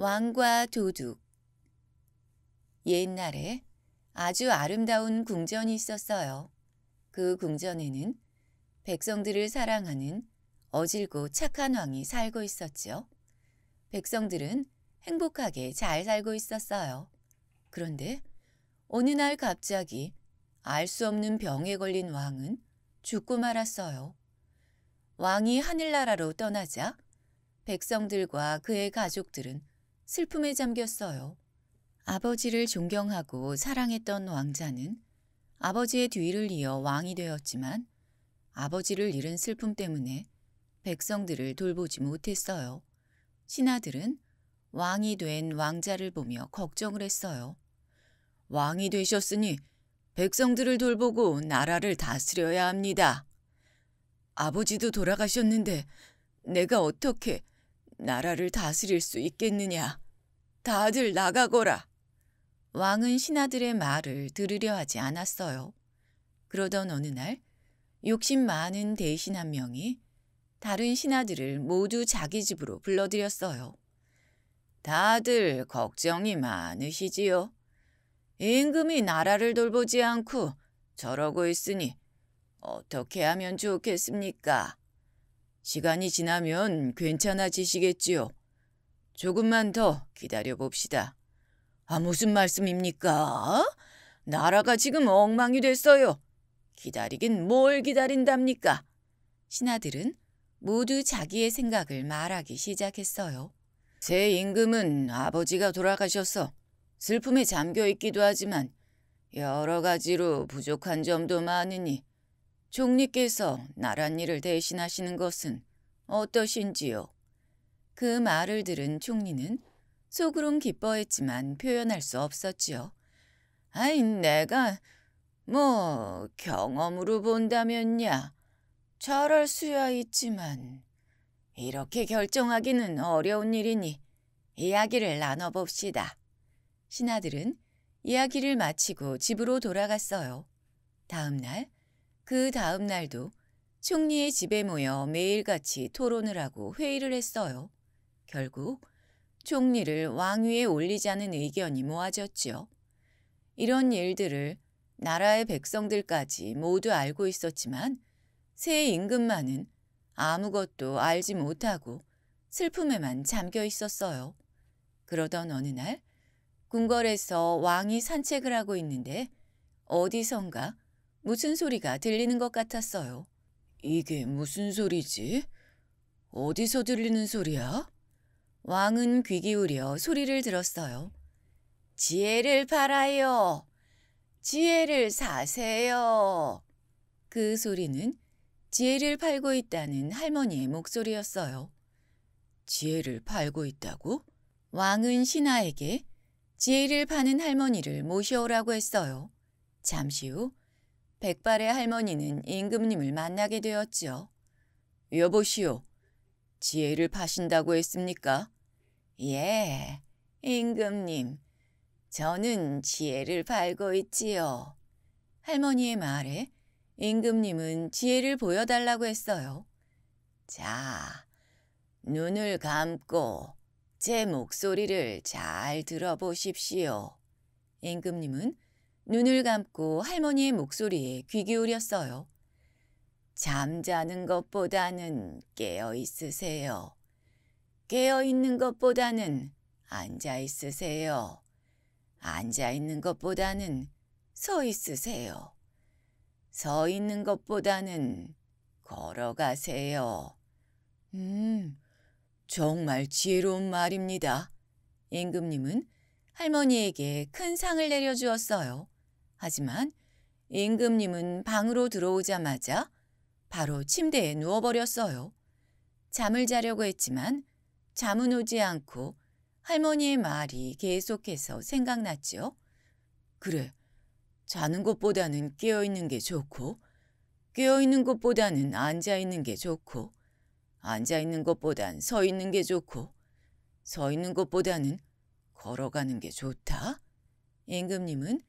왕과 도둑 옛날에 아주 아름다운 궁전이 있었어요. 그 궁전에는 백성들을 사랑하는 어질고 착한 왕이 살고 있었죠. 백성들은 행복하게 잘 살고 있었어요. 그런데 어느 날 갑자기 알 수 없는 병에 걸린 왕은 죽고 말았어요. 왕이 하늘나라로 떠나자 백성들과 그의 가족들은 슬픔에 잠겼어요. 아버지를 존경하고 사랑했던 왕자는 아버지의 뒤를 이어 왕이 되었지만 아버지를 잃은 슬픔 때문에 백성들을 돌보지 못했어요. 신하들은 왕이 된 왕자를 보며 걱정을 했어요. 왕이 되셨으니 백성들을 돌보고 나라를 다스려야 합니다. 아버지도 돌아가셨는데 내가 어떻게 나라를 다스릴 수 있겠느냐. 다들 나가거라. 왕은 신하들의 말을 들으려 하지 않았어요. 그러던 어느 날 욕심 많은 대신 한 명이 다른 신하들을 모두 자기 집으로 불러들였어요. 다들 걱정이 많으시지요. 임금이 나라를 돌보지 않고 저러고 있으니 어떻게 하면 좋겠습니까? 시간이 지나면 괜찮아지시겠지요. 조금만 더 기다려 봅시다. 아, 무슨 말씀입니까? 나라가 지금 엉망이 됐어요. 기다리긴 뭘 기다린답니까? 신하들은 모두 자기의 생각을 말하기 시작했어요. 새 임금은 아버지가 돌아가셔서 슬픔에 잠겨 있기도 하지만 여러 가지로 부족한 점도 많으니 총리께서 나랏일을 대신하시는 것은 어떠신지요? 그 말을 들은 총리는 속으론 기뻐했지만 표현할 수 없었지요. 아이, 내가 뭐 경험으로 본다면야 잘할 수야 있지만 이렇게 결정하기는 어려운 일이니 이야기를 나눠봅시다. 신하들은 이야기를 마치고 집으로 돌아갔어요. 다음 날, 그 다음 날도 총리의 집에 모여 매일같이 토론을 하고 회의를 했어요. 결국 총리를 왕위에 올리자는 의견이 모아졌지요. 이런 일들을 나라의 백성들까지 모두 알고 있었지만 새 임금만은 아무것도 알지 못하고 슬픔에만 잠겨 있었어요. 그러던 어느 날 궁궐에서 왕이 산책을 하고 있는데 어디선가 무슨 소리가 들리는 것 같았어요. 이게 무슨 소리지? 어디서 들리는 소리야? 왕은 귀 기울여 소리를 들었어요. 지혜를 팔아요. 지혜를 사세요. 그 소리는 지혜를 팔고 있다는 할머니의 목소리였어요. 지혜를 팔고 있다고? 왕은 신하에게 지혜를 파는 할머니를 모셔오라고 했어요. 잠시 후 백발의 할머니는 임금님을 만나게 되었지요. 여보시오, 지혜를 파신다고 했습니까? 예, 임금님. 저는 지혜를 팔고 있지요. 할머니의 말에 임금님은 지혜를 보여달라고 했어요. 자, 눈을 감고 제 목소리를 잘 들어보십시오. 임금님은 눈을 감고 할머니의 목소리에 귀 기울였어요. 잠자는 것보다는 깨어 있으세요. 깨어 있는 것보다는 앉아 있으세요. 앉아 있는 것보다는 서 있으세요. 서 있는 것보다는 걸어가세요. 음, 정말 지혜로운 말입니다. 임금님은 할머니에게 큰 상을 내려주었어요. 하지만 임금님은 방으로 들어오자마자 바로 침대에 누워버렸어요. 잠을 자려고 했지만 잠은 오지 않고 할머니의 말이 계속해서 생각났죠. 그래, 자는 것보다는 깨어있는 게 좋고, 깨어있는 것보다는 앉아있는 게 좋고, 앉아있는 것보단 서 있는 게 좋고, 서 있는 것보다는 걸어가는 게 좋다. 임금님은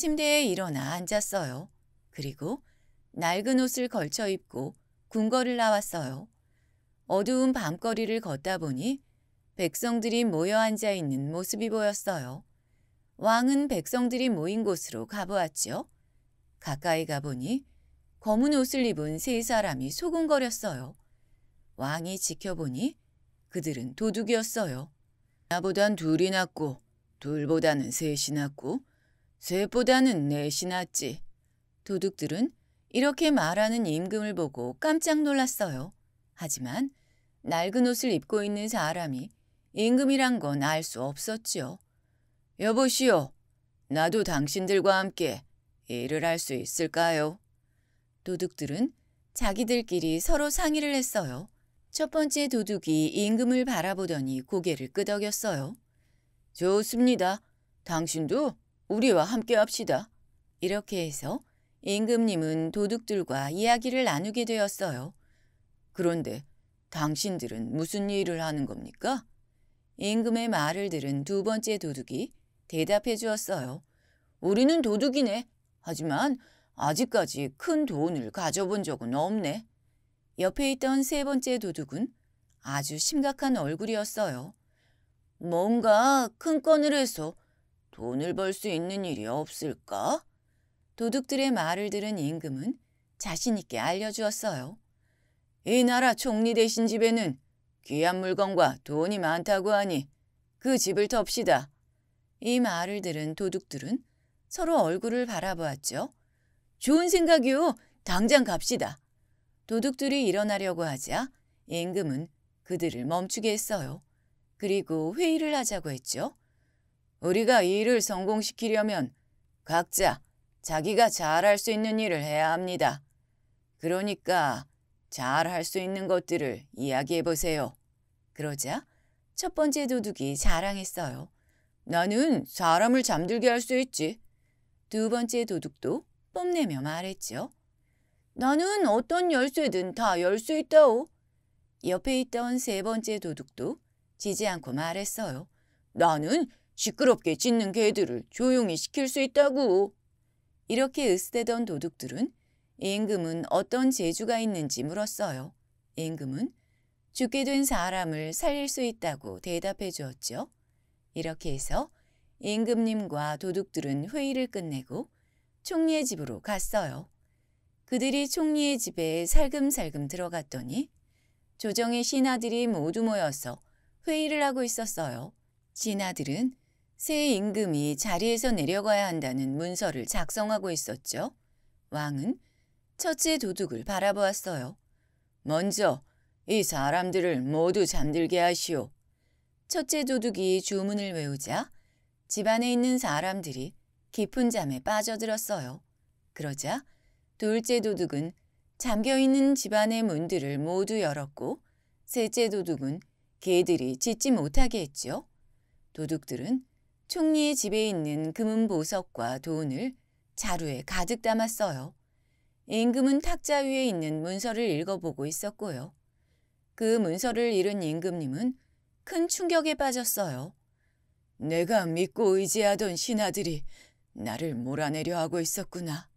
침대에 일어나 앉았어요. 그리고 낡은 옷을 걸쳐 입고 궁궐을 나왔어요. 어두운 밤거리를 걷다 보니 백성들이 모여 앉아 있는 모습이 보였어요. 왕은 백성들이 모인 곳으로 가보았죠. 가까이 가보니 검은 옷을 입은 세 사람이 소곤거렸어요. 왕이 지켜보니 그들은 도둑이었어요. 나보단 둘이 낫고 둘보다는 셋이 낫고 셋보다는 넷이 낫지. 도둑들은 이렇게 말하는 임금을 보고 깜짝 놀랐어요. 하지만 낡은 옷을 입고 있는 사람이 임금이란 건 알 수 없었지요. 여보시오, 나도 당신들과 함께 일을 할 수 있을까요? 도둑들은 자기들끼리 서로 상의를 했어요. 첫 번째 도둑이 임금을 바라보더니 고개를 끄덕였어요. 좋습니다. 당신도 우리와 함께 합시다. 이렇게 해서 임금님은 도둑들과 이야기를 나누게 되었어요. 그런데 당신들은 무슨 일을 하는 겁니까? 임금의 말을 들은 두 번째 도둑이 대답해 주었어요. 우리는 도둑이네. 하지만 아직까지 큰 돈을 가져본 적은 없네. 옆에 있던 세 번째 도둑은 아주 심각한 얼굴이었어요. 뭔가 큰 건을 해서 돈을 벌 수 있는 일이 없을까? 도둑들의 말을 들은 임금은 자신 있게 알려주었어요. 이 나라 총리 되신 집에는 귀한 물건과 돈이 많다고 하니 그 집을 텁시다. 이 말을 들은 도둑들은 서로 얼굴을 바라보았죠. 좋은 생각이요. 당장 갑시다. 도둑들이 일어나려고 하자 임금은 그들을 멈추게 했어요. 그리고 회의를 하자고 했죠. 우리가 이 일을 성공시키려면 각자 자기가 잘할 수 있는 일을 해야 합니다. 그러니까 잘할 수 있는 것들을 이야기해 보세요. 그러자 첫 번째 도둑이 자랑했어요. 나는 사람을 잠들게 할 수 있지. 두 번째 도둑도 뽐내며 말했죠. 나는 어떤 열쇠든 다 열 수 있다오. 옆에 있던 세 번째 도둑도 지지 않고 말했어요. 나는 시끄럽게 짖는 개들을 조용히 시킬 수 있다고. 이렇게 으스대던 도둑들은 임금은 어떤 재주가 있는지 물었어요. 임금은 죽게 된 사람을 살릴 수 있다고 대답해 주었죠. 이렇게 해서 임금님과 도둑들은 회의를 끝내고 총리의 집으로 갔어요. 그들이 총리의 집에 살금살금 들어갔더니 조정의 신하들이 모두 모여서 회의를 하고 있었어요. 신하들은 새 임금이 자리에서 내려가야 한다는 문서를 작성하고 있었죠. 왕은 첫째 도둑을 바라보았어요. 먼저 이 사람들을 모두 잠들게 하시오. 첫째 도둑이 주문을 외우자 집안에 있는 사람들이 깊은 잠에 빠져들었어요. 그러자 둘째 도둑은 잠겨있는 집안의 문들을 모두 열었고 셋째 도둑은 개들이 짖지 못하게 했죠. 도둑들은 총리의 집에 있는 금은 보석과 돈을 자루에 가득 담았어요. 임금은 탁자 위에 있는 문서를 읽어보고 있었고요. 그 문서를 잃은 임금님은 큰 충격에 빠졌어요. 내가 믿고 의지하던 신하들이 나를 몰아내려 하고 있었구나.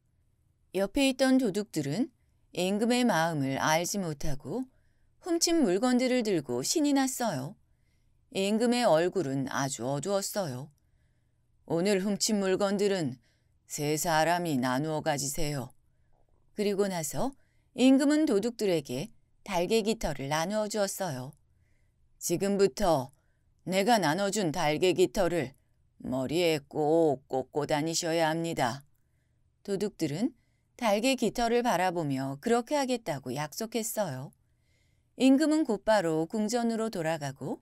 옆에 있던 도둑들은 임금의 마음을 알지 못하고 훔친 물건들을 들고 신이 났어요. 임금의 얼굴은 아주 어두웠어요. 오늘 훔친 물건들은 세 사람이 나누어 가지세요. 그리고 나서 임금은 도둑들에게 달개 깃털을 나누어 주었어요. 지금부터 내가 나눠준 달개 깃털을 머리에 꼭 꽂고 다니셔야 합니다. 도둑들은 달개 깃털을 바라보며 그렇게 하겠다고 약속했어요. 임금은 곧바로 궁전으로 돌아가고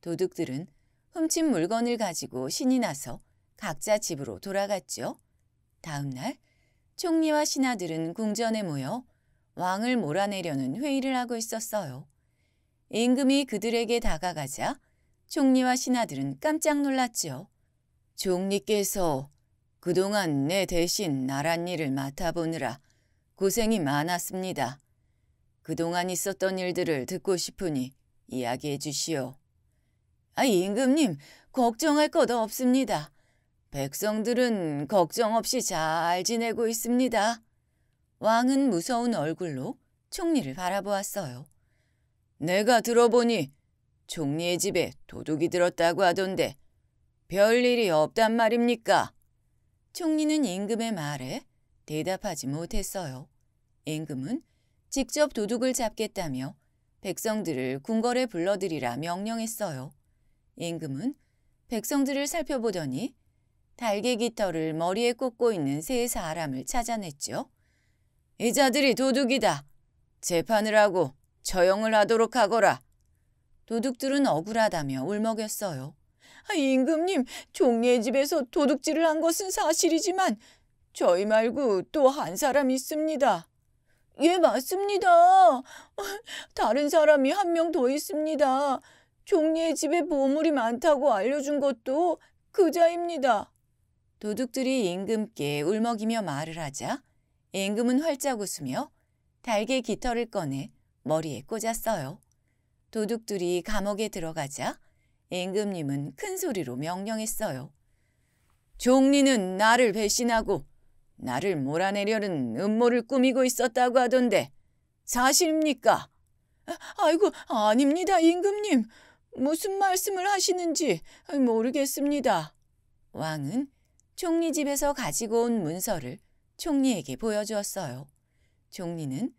도둑들은 훔친 물건을 가지고 신이 나서 각자 집으로 돌아갔죠. 다음 날 총리와 신하들은 궁전에 모여 왕을 몰아내려는 회의를 하고 있었어요. 임금이 그들에게 다가가자 총리와 신하들은 깜짝 놀랐지요. 총리께서 그동안 내 대신 나란 일을 맡아보느라 고생이 많았습니다. 그동안 있었던 일들을 듣고 싶으니 이야기해 주시오. 아, 임금님, 걱정할 것 없습니다. 백성들은 걱정 없이 잘 지내고 있습니다. 왕은 무서운 얼굴로 총리를 바라보았어요. 내가 들어보니 종리의 집에 도둑이 들었다고 하던데 별일이 없단 말입니까? 총리는 임금의 말에 대답하지 못했어요. 임금은 직접 도둑을 잡겠다며 백성들을 궁궐에 불러들이라 명령했어요. 임금은 백성들을 살펴보더니 달개 깃털을 머리에 꽂고 있는 세 사람을 찾아냈죠. 이 자들이 도둑이다. 재판을 하고 처형을 하도록 하거라. 도둑들은 억울하다며 울먹였어요. 아, 임금님, 종리의 집에서 도둑질을 한 것은 사실이지만 저희 말고 또 한 사람 있습니다. 예, 맞습니다. 다른 사람이 한 명 더 있습니다. 종리의 집에 보물이 많다고 알려준 것도 그자입니다. 도둑들이 임금께 울먹이며 말을 하자 임금은 활짝 웃으며 달개 깃털을 꺼내 머리에 꽂았어요. 도둑들이 감옥에 들어가자 임금님은 큰 소리로 명령했어요. 종리는 나를 배신하고 나를 몰아내려는 음모를 꾸미고 있었다고 하던데 사실입니까? 아이고 아닙니다 임금님. 무슨 말씀을 하시는지 모르겠습니다. 왕은 총리 집에서 가지고 온 문서를 총리에게 보여주었어요. 총리는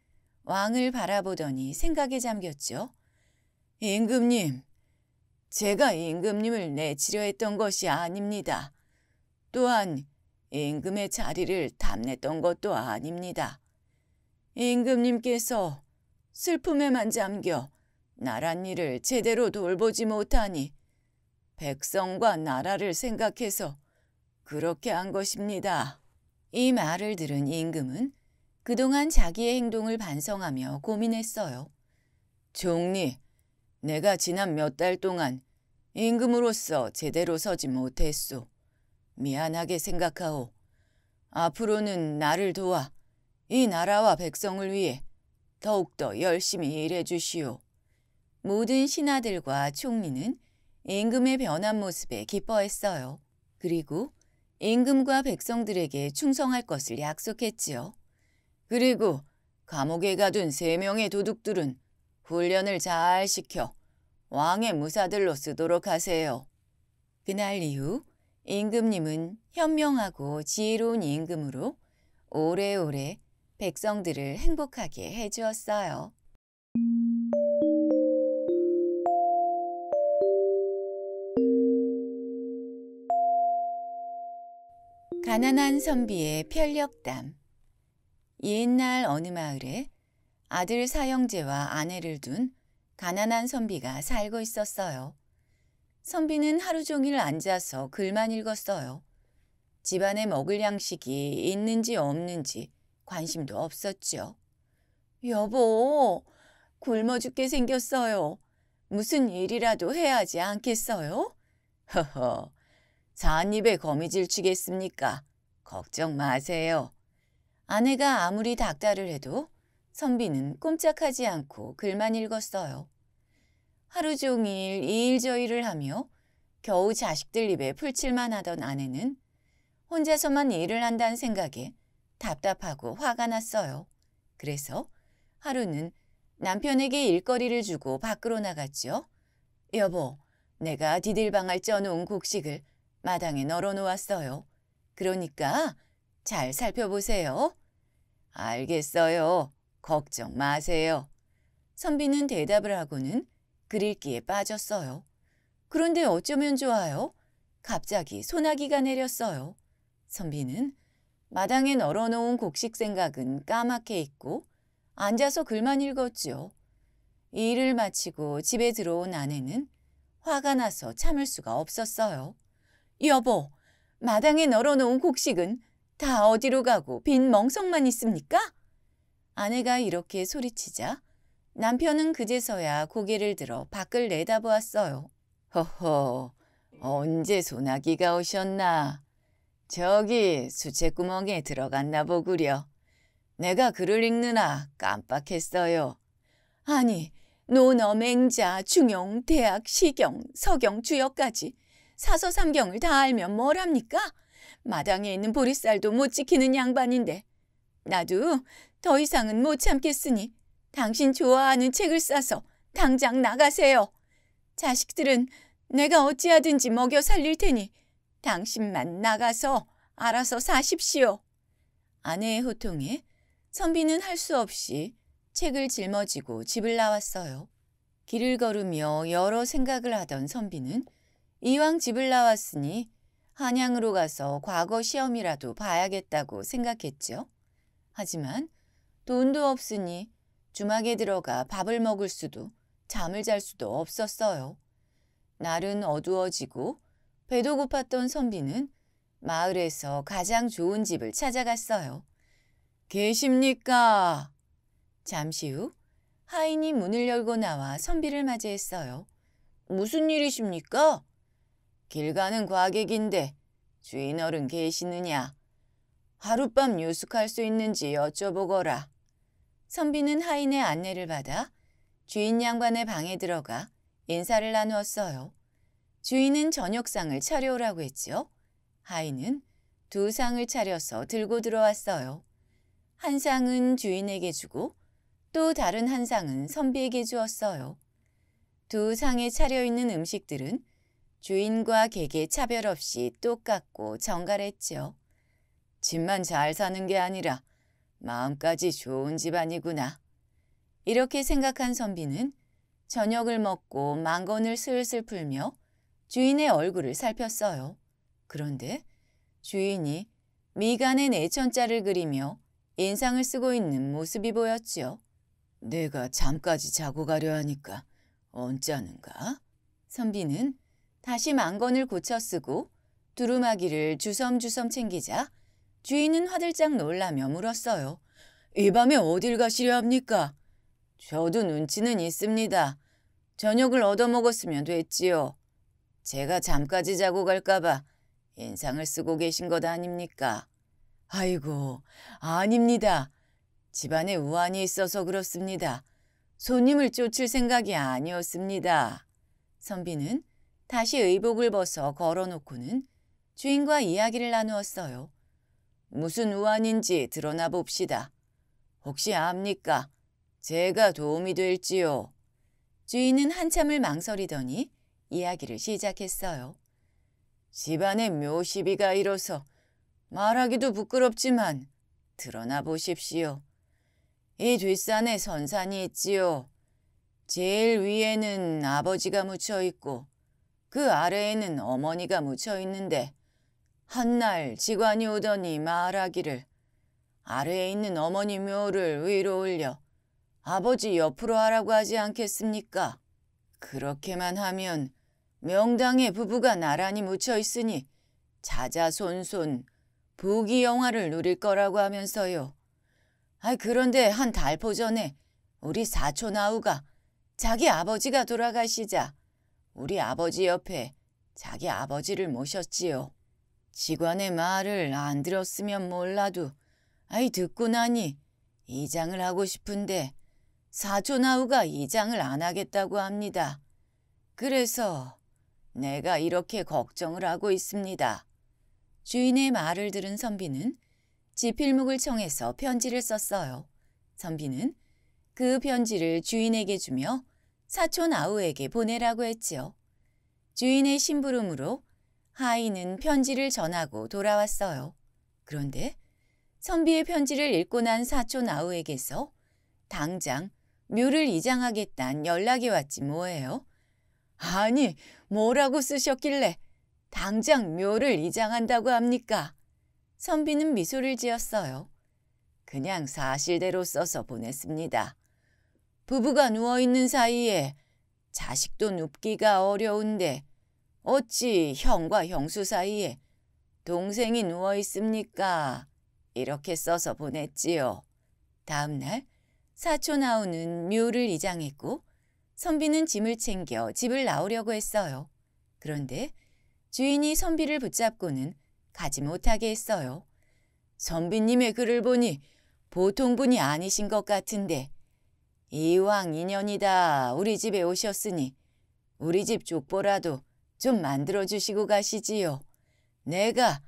왕을 바라보더니 생각에 잠겼죠. 임금님, 제가 임금님을 내치려 했던 것이 아닙니다. 또한 임금의 자리를 탐냈던 것도 아닙니다. 임금님께서 슬픔에만 잠겨 나란 일을 제대로 돌보지 못하니 백성과 나라를 생각해서 그렇게 한 것입니다. 이 말을 들은 임금은 그동안 자기의 행동을 반성하며 고민했어요. 종리, 내가 지난 몇 달 동안 임금으로서 제대로 서지 못했소. 미안하게 생각하오. 앞으로는 나를 도와 이 나라와 백성을 위해 더욱더 열심히 일해 주시오. 모든 신하들과 총리는 임금의 변한 모습에 기뻐했어요. 그리고 임금과 백성들에게 충성할 것을 약속했지요. 그리고 감옥에 가둔 세 명의 도둑들은 훈련을 잘 시켜 왕의 무사들로 쓰도록 하세요. 그날 이후 임금님은 현명하고 지혜로운 임금으로 오래오래 백성들을 행복하게 해주었어요. 가난한 선비의 편력담 옛날 어느 마을에 아들 사형제와 아내를 둔 가난한 선비가 살고 있었어요. 선비는 하루 종일 앉아서 글만 읽었어요. 집안에 먹을 양식이 있는지 없는지 관심도 없었죠. 여보, 굶어 죽게 생겼어요. 무슨 일이라도 해야 하지 않겠어요? 허허, 산입에 거미줄 치겠습니까? 걱정 마세요. 아내가 아무리 닥달을 해도 선비는 꼼짝하지 않고 글만 읽었어요. 하루 종일 이 일 저 일을 하며 겨우 자식들 입에 풀칠만 하던 아내는 혼자서만 일을 한다는 생각에 답답하고 화가 났어요. 그래서 하루는 남편에게 일거리를 주고 밖으로 나갔죠. 여보, 내가 디딜방을 쪄놓은 곡식을 마당에 널어 놓았어요. 그러니까 잘 살펴보세요. 알겠어요. 걱정 마세요. 선비는 대답을 하고는 글 읽기에 빠졌어요. 그런데 어쩌면 좋아요? 갑자기 소나기가 내렸어요. 선비는 마당에 널어놓은 곡식 생각은 까맣게 있고 앉아서 글만 읽었지요. 일을 마치고 집에 들어온 아내는 화가 나서 참을 수가 없었어요. 여보, 마당에 널어놓은 곡식은 다 어디로 가고 빈 멍석만 있습니까? 아내가 이렇게 소리치자 남편은 그제서야 고개를 들어 밖을 내다보았어요. 허허, 언제 소나기가 오셨나? 저기 수채구멍에 들어갔나 보구려. 내가 글을 읽느라 깜빡했어요. 아니, 논어, 맹자, 중용, 대학, 시경, 서경, 주역까지 사서삼경을 다 알면 뭘 합니까? 마당에 있는 보리쌀도 못 지키는 양반인데 나도 더 이상은 못 참겠으니 당신 좋아하는 책을 싸서 당장 나가세요. 자식들은 내가 어찌하든지 먹여 살릴 테니 당신만 나가서 알아서 사십시오. 아내의 호통에 선비는 할 수 없이 책을 짊어지고 집을 나왔어요. 길을 걸으며 여러 생각을 하던 선비는 이왕 집을 나왔으니 한양으로 가서 과거 시험이라도 봐야겠다고 생각했죠. 하지만 돈도 없으니 주막에 들어가 밥을 먹을 수도 잠을 잘 수도 없었어요. 날은 어두워지고 배도 고팠던 선비는 마을에서 가장 좋은 집을 찾아갔어요. 계십니까? 잠시 후 하인이 문을 열고 나와 선비를 맞이했어요. 무슨 일이십니까? 길 가는 과객인데 주인 어른 계시느냐? 하룻밤 유숙할 수 있는지 여쭤보거라. 선비는 하인의 안내를 받아 주인 양반의 방에 들어가 인사를 나누었어요. 주인은 저녁상을 차려오라고 했죠. 하인은 두 상을 차려서 들고 들어왔어요. 한 상은 주인에게 주고 또 다른 한 상은 선비에게 주었어요. 두 상에 차려있는 음식들은 주인과 객의 차별 없이 똑같고 정갈했죠. 집만 잘 사는 게 아니라 마음까지 좋은 집안이구나. 이렇게 생각한 선비는 저녁을 먹고 망건을 슬슬 풀며 주인의 얼굴을 살폈어요. 그런데 주인이 미간에 내천자를 그리며 인상을 쓰고 있는 모습이 보였지요. 내가 잠까지 자고 가려 하니까 언짢은가? 선비는 다시 망건을 고쳐 쓰고 두루마기를 주섬주섬 챙기자 주인은 화들짝 놀라며 물었어요. 이 밤에 어딜 가시려 합니까? 저도 눈치는 있습니다. 저녁을 얻어먹었으면 됐지요. 제가 잠까지 자고 갈까봐 인상을 쓰고 계신 것 아닙니까? 아이고, 아닙니다. 집안에 우환이 있어서 그렇습니다. 손님을 쫓을 생각이 아니었습니다. 선비는 다시 의복을 벗어 걸어놓고는 주인과 이야기를 나누었어요. 무슨 우환인지 드러나 봅시다. 혹시 압니까? 제가 도움이 될지요. 주인은 한참을 망설이더니 이야기를 시작했어요. 집안에 묘시비가 일어서 말하기도 부끄럽지만 드러나 보십시오. 이 뒷산에 선산이 있지요. 제일 위에는 아버지가 묻혀 있고 그 아래에는 어머니가 묻혀 있는데 한날 직관이 오더니 말하기를 아래에 있는 어머니 묘를 위로 올려 아버지 옆으로 하라고 하지 않겠습니까? 그렇게만 하면 명당의 부부가 나란히 묻혀 있으니 자자손손 부귀 영화를 누릴 거라고 하면서요. 아 그런데 한 달포 전에 우리 사촌 아우가 자기 아버지가 돌아가시자 우리 아버지 옆에 자기 아버지를 모셨지요. 직관의 말을 안 들었으면 몰라도 아이 듣고 나니 이장을 하고 싶은데 사촌 아우가 이장을 안 하겠다고 합니다. 그래서 내가 이렇게 걱정을 하고 있습니다. 주인의 말을 들은 선비는 지필묵을 청해서 편지를 썼어요. 선비는 그 편지를 주인에게 주며 사촌 아우에게 보내라고 했지요. 주인의 심부름으로 하인은 편지를 전하고 돌아왔어요. 그런데 선비의 편지를 읽고 난 사촌 아우에게서 당장 묘를 이장하겠단 연락이 왔지 뭐예요. 아니 뭐라고 쓰셨길래 당장 묘를 이장한다고 합니까? 선비는 미소를 지었어요. 그냥 사실대로 써서 보냈습니다. 부부가 누워있는 사이에 자식도 눕기가 어려운데 어찌 형과 형수 사이에 동생이 누워있습니까? 이렇게 써서 보냈지요. 다음날 사촌 아우는 묘를 이장했고 선비는 짐을 챙겨 집을 나오려고 했어요. 그런데 주인이 선비를 붙잡고는 가지 못하게 했어요. 선비님의 글을 보니 보통 분이 아니신 것 같은데 이왕 인연이다 우리 집에 오셨으니 우리 집 족보라도 좀 만들어 주시고 가시지요. 내가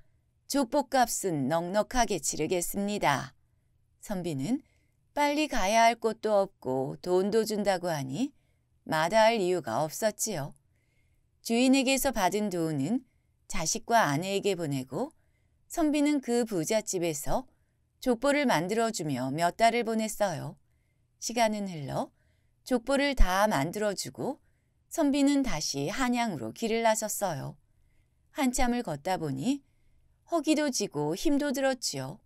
족보값은 넉넉하게 치르겠습니다. 선비는 빨리 가야 할 곳도 없고 돈도 준다고 하니 마다할 이유가 없었지요. 주인에게서 받은 돈은 자식과 아내에게 보내고 선비는 그 부잣집에서 족보를 만들어주며 몇 달을 보냈어요. 시간은 흘러 족보를 다 만들어주고 선비는 다시 한양으로 길을 나섰어요. 한참을 걷다 보니 허기도 지고 힘도 들었지요.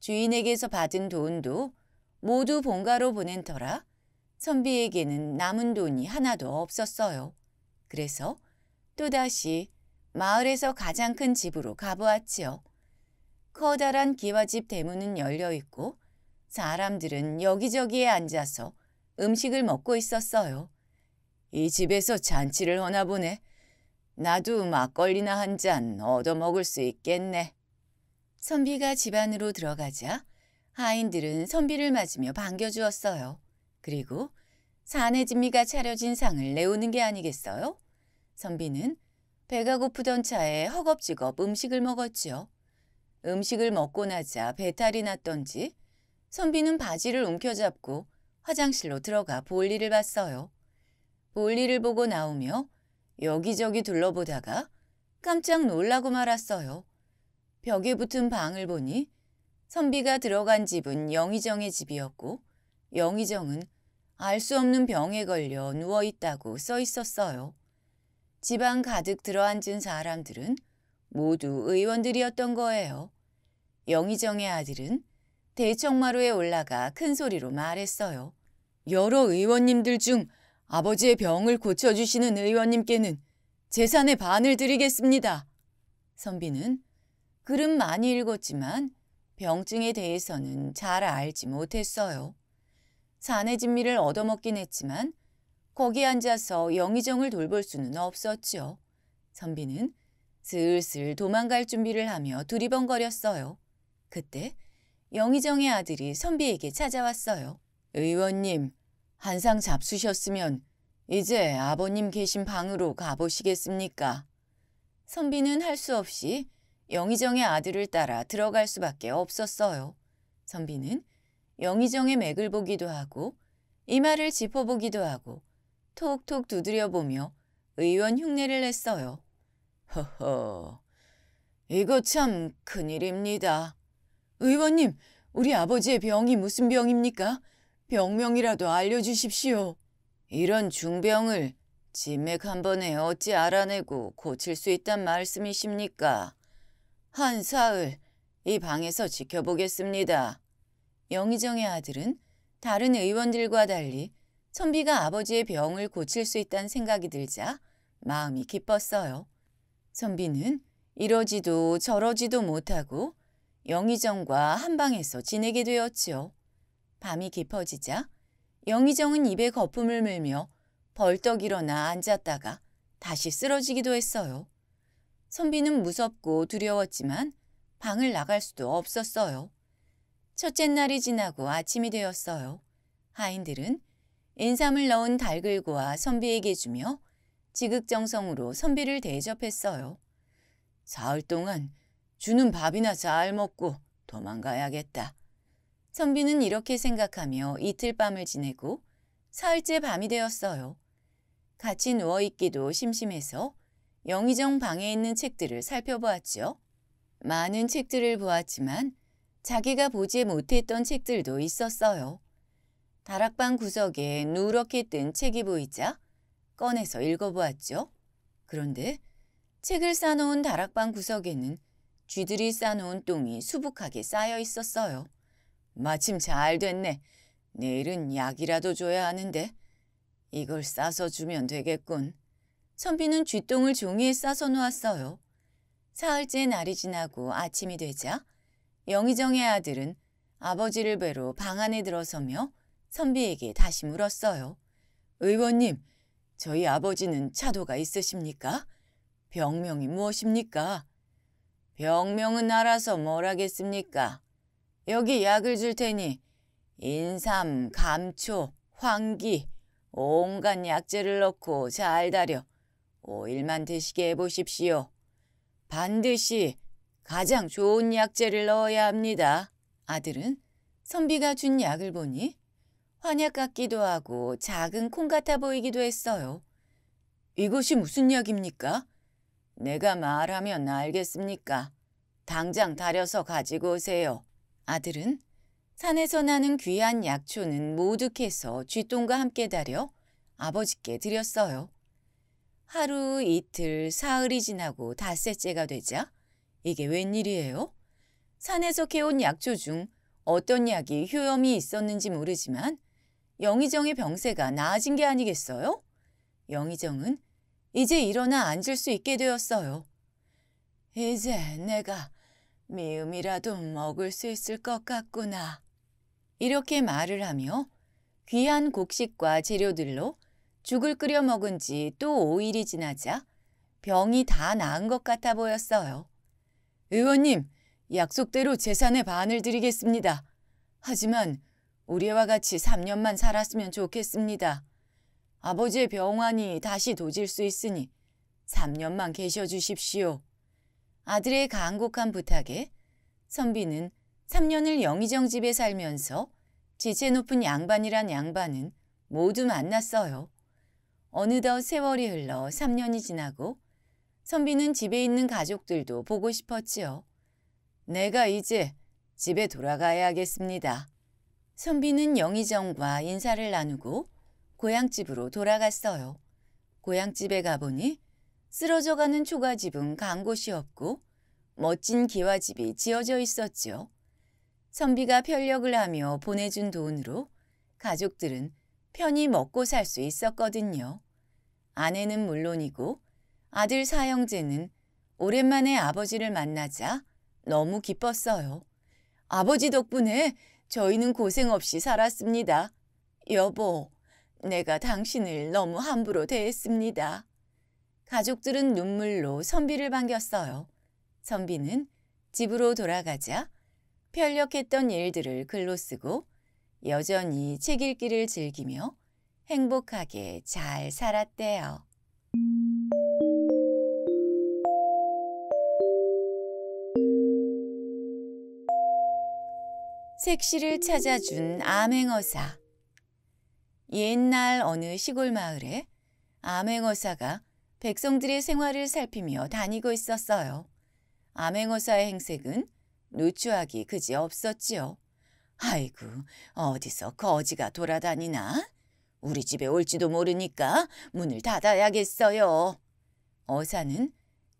주인에게서 받은 돈도 모두 본가로 보낸 터라 선비에게는 남은 돈이 하나도 없었어요. 그래서 또다시 마을에서 가장 큰 집으로 가보았지요. 커다란 기와집 대문은 열려 있고 사람들은 여기저기에 앉아서 음식을 먹고 있었어요. 이 집에서 잔치를 하나 보네. 나도 막걸리나 한 잔 얻어 먹을 수 있겠네. 선비가 집 안으로 들어가자 하인들은 선비를 맞으며 반겨주었어요. 그리고 사내 진미가 차려진 상을 내오는 게 아니겠어요? 선비는 배가 고프던 차에 허겁지겁 음식을 먹었지요. 음식을 먹고 나자 배탈이 났던지 선비는 바지를 움켜잡고 화장실로 들어가 볼일을 봤어요. 볼일을 보고 나오며 여기저기 둘러보다가 깜짝 놀라고 말았어요. 벽에 붙은 방을 보니 선비가 들어간 집은 영희정의 집이었고 영희정은 알 수 없는 병에 걸려 누워 있다고 써 있었어요. 집안 가득 들어앉은 사람들은 모두 의원들이었던 거예요. 영희정의 아들은 대청마루에 올라가 큰 소리로 말했어요. 여러 의원님들 중 아버지의 병을 고쳐주시는 의원님께는 재산의 반을 드리겠습니다. 선비는 글은 많이 읽었지만 병증에 대해서는 잘 알지 못했어요. 사내 진미를 얻어먹긴 했지만 거기 앉아서 영의정을 돌볼 수는 없었지요. 선비는 슬슬 도망갈 준비를 하며 두리번거렸어요. 그때 영의정의 아들이 선비에게 찾아왔어요. 의원님, 한상 잡수셨으면 이제 아버님 계신 방으로 가보시겠습니까? 선비는 할 수 없이 영의정의 아들을 따라 들어갈 수밖에 없었어요. 선비는 영의정의 맥을 보기도 하고 이마를 짚어보기도 하고 톡톡 두드려보며 의원 흉내를 냈어요. 허허, 이거 참 큰일입니다. 의원님, 우리 아버지의 병이 무슨 병입니까? 병명이라도 알려주십시오. 이런 중병을 진맥 한 번에 어찌 알아내고 고칠 수 있단 말씀이십니까? 한 사흘 이 방에서 지켜보겠습니다. 영희정의 아들은 다른 의원들과 달리 선비가 아버지의 병을 고칠 수 있다는 생각이 들자 마음이 기뻤어요. 선비는 이러지도 저러지도 못하고 영희정과 한방에서 지내게 되었지요. 밤이 깊어지자 영희정은 입에 거품을 물며 벌떡 일어나 앉았다가 다시 쓰러지기도 했어요. 선비는 무섭고 두려웠지만 방을 나갈 수도 없었어요. 첫째 날이 지나고 아침이 되었어요. 하인들은 인삼을 넣은 달글과 선비에게 주며 지극정성으로 선비를 대접했어요. 사흘 동안 주는 밥이나 잘 먹고 도망가야겠다. 선비는 이렇게 생각하며 이틀 밤을 지내고 사흘째 밤이 되었어요. 같이 누워있기도 심심해서 영의정 방에 있는 책들을 살펴보았죠. 많은 책들을 보았지만 자기가 보지 못했던 책들도 있었어요. 다락방 구석에 누렇게 뜬 책이 보이자 꺼내서 읽어보았죠. 그런데 책을 싸놓은 다락방 구석에는 쥐들이 싸놓은 똥이 수북하게 쌓여 있었어요. 마침 잘 됐네. 내일은 약이라도 줘야 하는데 이걸 싸서 주면 되겠군. 선비는 쥐똥을 종이에 싸서 놓았어요. 사흘째 날이 지나고 아침이 되자 영희정의 아들은 아버지를 뵈러 방 안에 들어서며 선비에게 다시 물었어요. 의원님, 저희 아버지는 차도가 있으십니까? 병명이 무엇입니까? 병명은 알아서 뭘 하겠습니까? 여기 약을 줄 테니 인삼, 감초, 황기, 온갖 약재를 넣고 잘 달여 5일만 드시게 해보십시오. 반드시 가장 좋은 약재를 넣어야 합니다. 아들은 선비가 준 약을 보니 환약 같기도 하고 작은 콩 같아 보이기도 했어요. 이것이 무슨 약입니까? 내가 말하면 알겠습니까? 당장 다려서 가지고 오세요. 아들은 산에서 나는 귀한 약초는 모두 캐서 쥐똥과 함께 다려 아버지께 드렸어요. 하루 이틀 사흘이 지나고 닷새째가 되자 이게 웬일이에요? 산에서 캐온 약초 중 어떤 약이 효염이 있었는지 모르지만 영희정의 병세가 나아진 게 아니겠어요? 영희정은 이제 일어나 앉을 수 있게 되었어요. 이제 내가 미음이라도 먹을 수 있을 것 같구나. 이렇게 말을 하며 귀한 곡식과 재료들로 죽을 끓여 먹은 지 또 5일이 지나자 병이 다 나은 것 같아 보였어요. 의원님, 약속대로 재산의 반을 드리겠습니다. 하지만 우리와 같이 3년만 살았으면 좋겠습니다. 아버지의 병환이 다시 도질 수 있으니 3년만 계셔 주십시오. 아들의 간곡한 부탁에 선비는 3년을 영의정 집에 살면서 지체 높은 양반이란 양반은 모두 만났어요. 어느덧 세월이 흘러 3년이 지나고 선비는 집에 있는 가족들도 보고 싶었지요. 내가 이제 집에 돌아가야겠습니다. 선비는 영의정과 인사를 나누고 고향집으로 돌아갔어요. 고향집에 가보니 쓰러져가는 초가집은 간 곳이 없고 멋진 기와집이 지어져 있었죠. 선비가 편력을 하며 보내준 돈으로 가족들은 편히 먹고 살 수 있었거든요. 아내는 물론이고 아들 사형제는 오랜만에 아버지를 만나자 너무 기뻤어요. 아버지 덕분에 저희는 고생 없이 살았습니다. 여보, 내가 당신을 너무 함부로 대했습니다. 가족들은 눈물로 선비를 반겼어요. 선비는 집으로 돌아가자 편력했던 일들을 글로 쓰고 여전히 책 읽기를 즐기며 행복하게 잘 살았대요. 색시를 찾아준 암행어사 옛날 어느 시골 마을에 암행어사가 백성들의 생활을 살피며 다니고 있었어요. 암행어사의 행색은 누추하기 그지 없었지요. 아이고, 어디서 거지가 돌아다니나? 우리 집에 올지도 모르니까 문을 닫아야겠어요. 어사는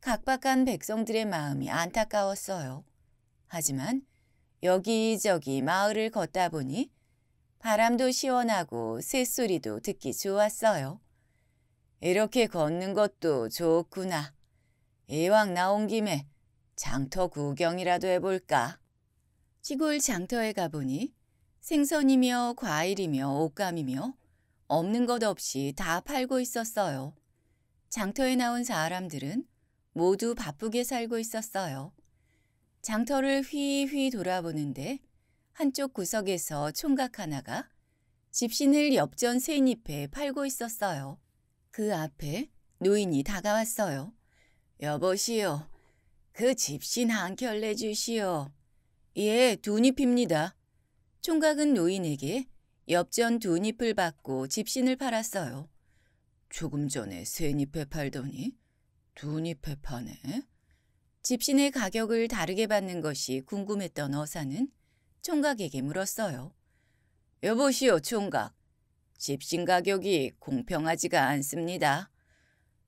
각박한 백성들의 마음이 안타까웠어요. 하지만 여기저기 마을을 걷다 보니 바람도 시원하고 새소리도 듣기 좋았어요. 이렇게 걷는 것도 좋구나. 이왕 나온 김에 장터 구경이라도 해볼까. 시골 장터에 가보니 생선이며 과일이며 옷감이며 없는 것 없이 다 팔고 있었어요. 장터에 나온 사람들은 모두 바쁘게 살고 있었어요. 장터를 휘휘 돌아보는데 한쪽 구석에서 총각 하나가 집신을 엽전 새잎에 팔고 있었어요. 그 앞에 노인이 다가왔어요. 여보시오, 그 집신 한 켤레 주시오. 예, 두 잎입니다. 총각은 노인에게 엽전 두 잎을 받고 집신을 팔았어요. 조금 전에 세 잎에 팔더니 두 잎에 파네. 집신의 가격을 다르게 받는 것이 궁금했던 어사는 총각에게 물었어요. 여보시오, 총각. 집신 가격이 공평하지가 않습니다.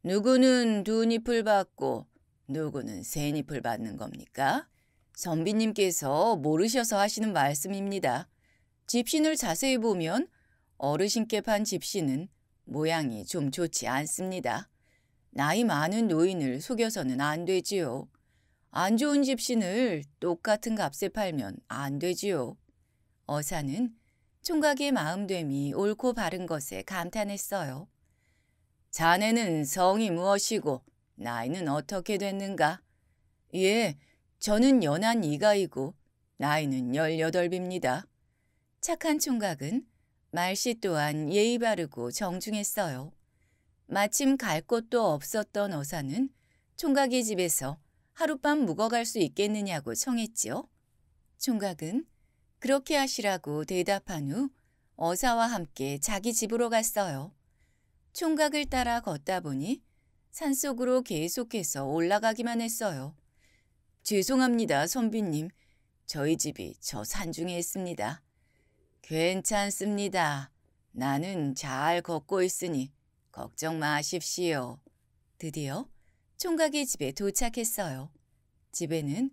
누구는 두 잎을 받고 누구는 세 잎을 받는 겁니까? 선비님께서 모르셔서 하시는 말씀입니다. 집신을 자세히 보면 어르신께 판 집신은 모양이 좀 좋지 않습니다. 나이 많은 노인을 속여서는 안 되지요. 안 좋은 집신을 똑같은 값에 팔면 안 되지요. 어사는 총각의 마음됨이 옳고 바른 것에 감탄했어요. 자네는 성이 무엇이고 나이는 어떻게 됐는가? 예, 저는 연한 이가이고 나이는 열여덟입니다. 착한 총각은 말씨 또한 예의 바르고 정중했어요. 마침 갈 곳도 없었던 어사는 총각의 집에서 하룻밤 묵어갈 수 있겠느냐고 청했지요. 총각은 그렇게 하시라고 대답한 후 어사와 함께 자기 집으로 갔어요. 총각을 따라 걷다 보니 산속으로 계속해서 올라가기만 했어요. 죄송합니다, 선비님. 저희 집이 저 산중에 있습니다. 괜찮습니다. 나는 잘 걷고 있으니 걱정 마십시오. 드디어 총각의 집에 도착했어요. 집에는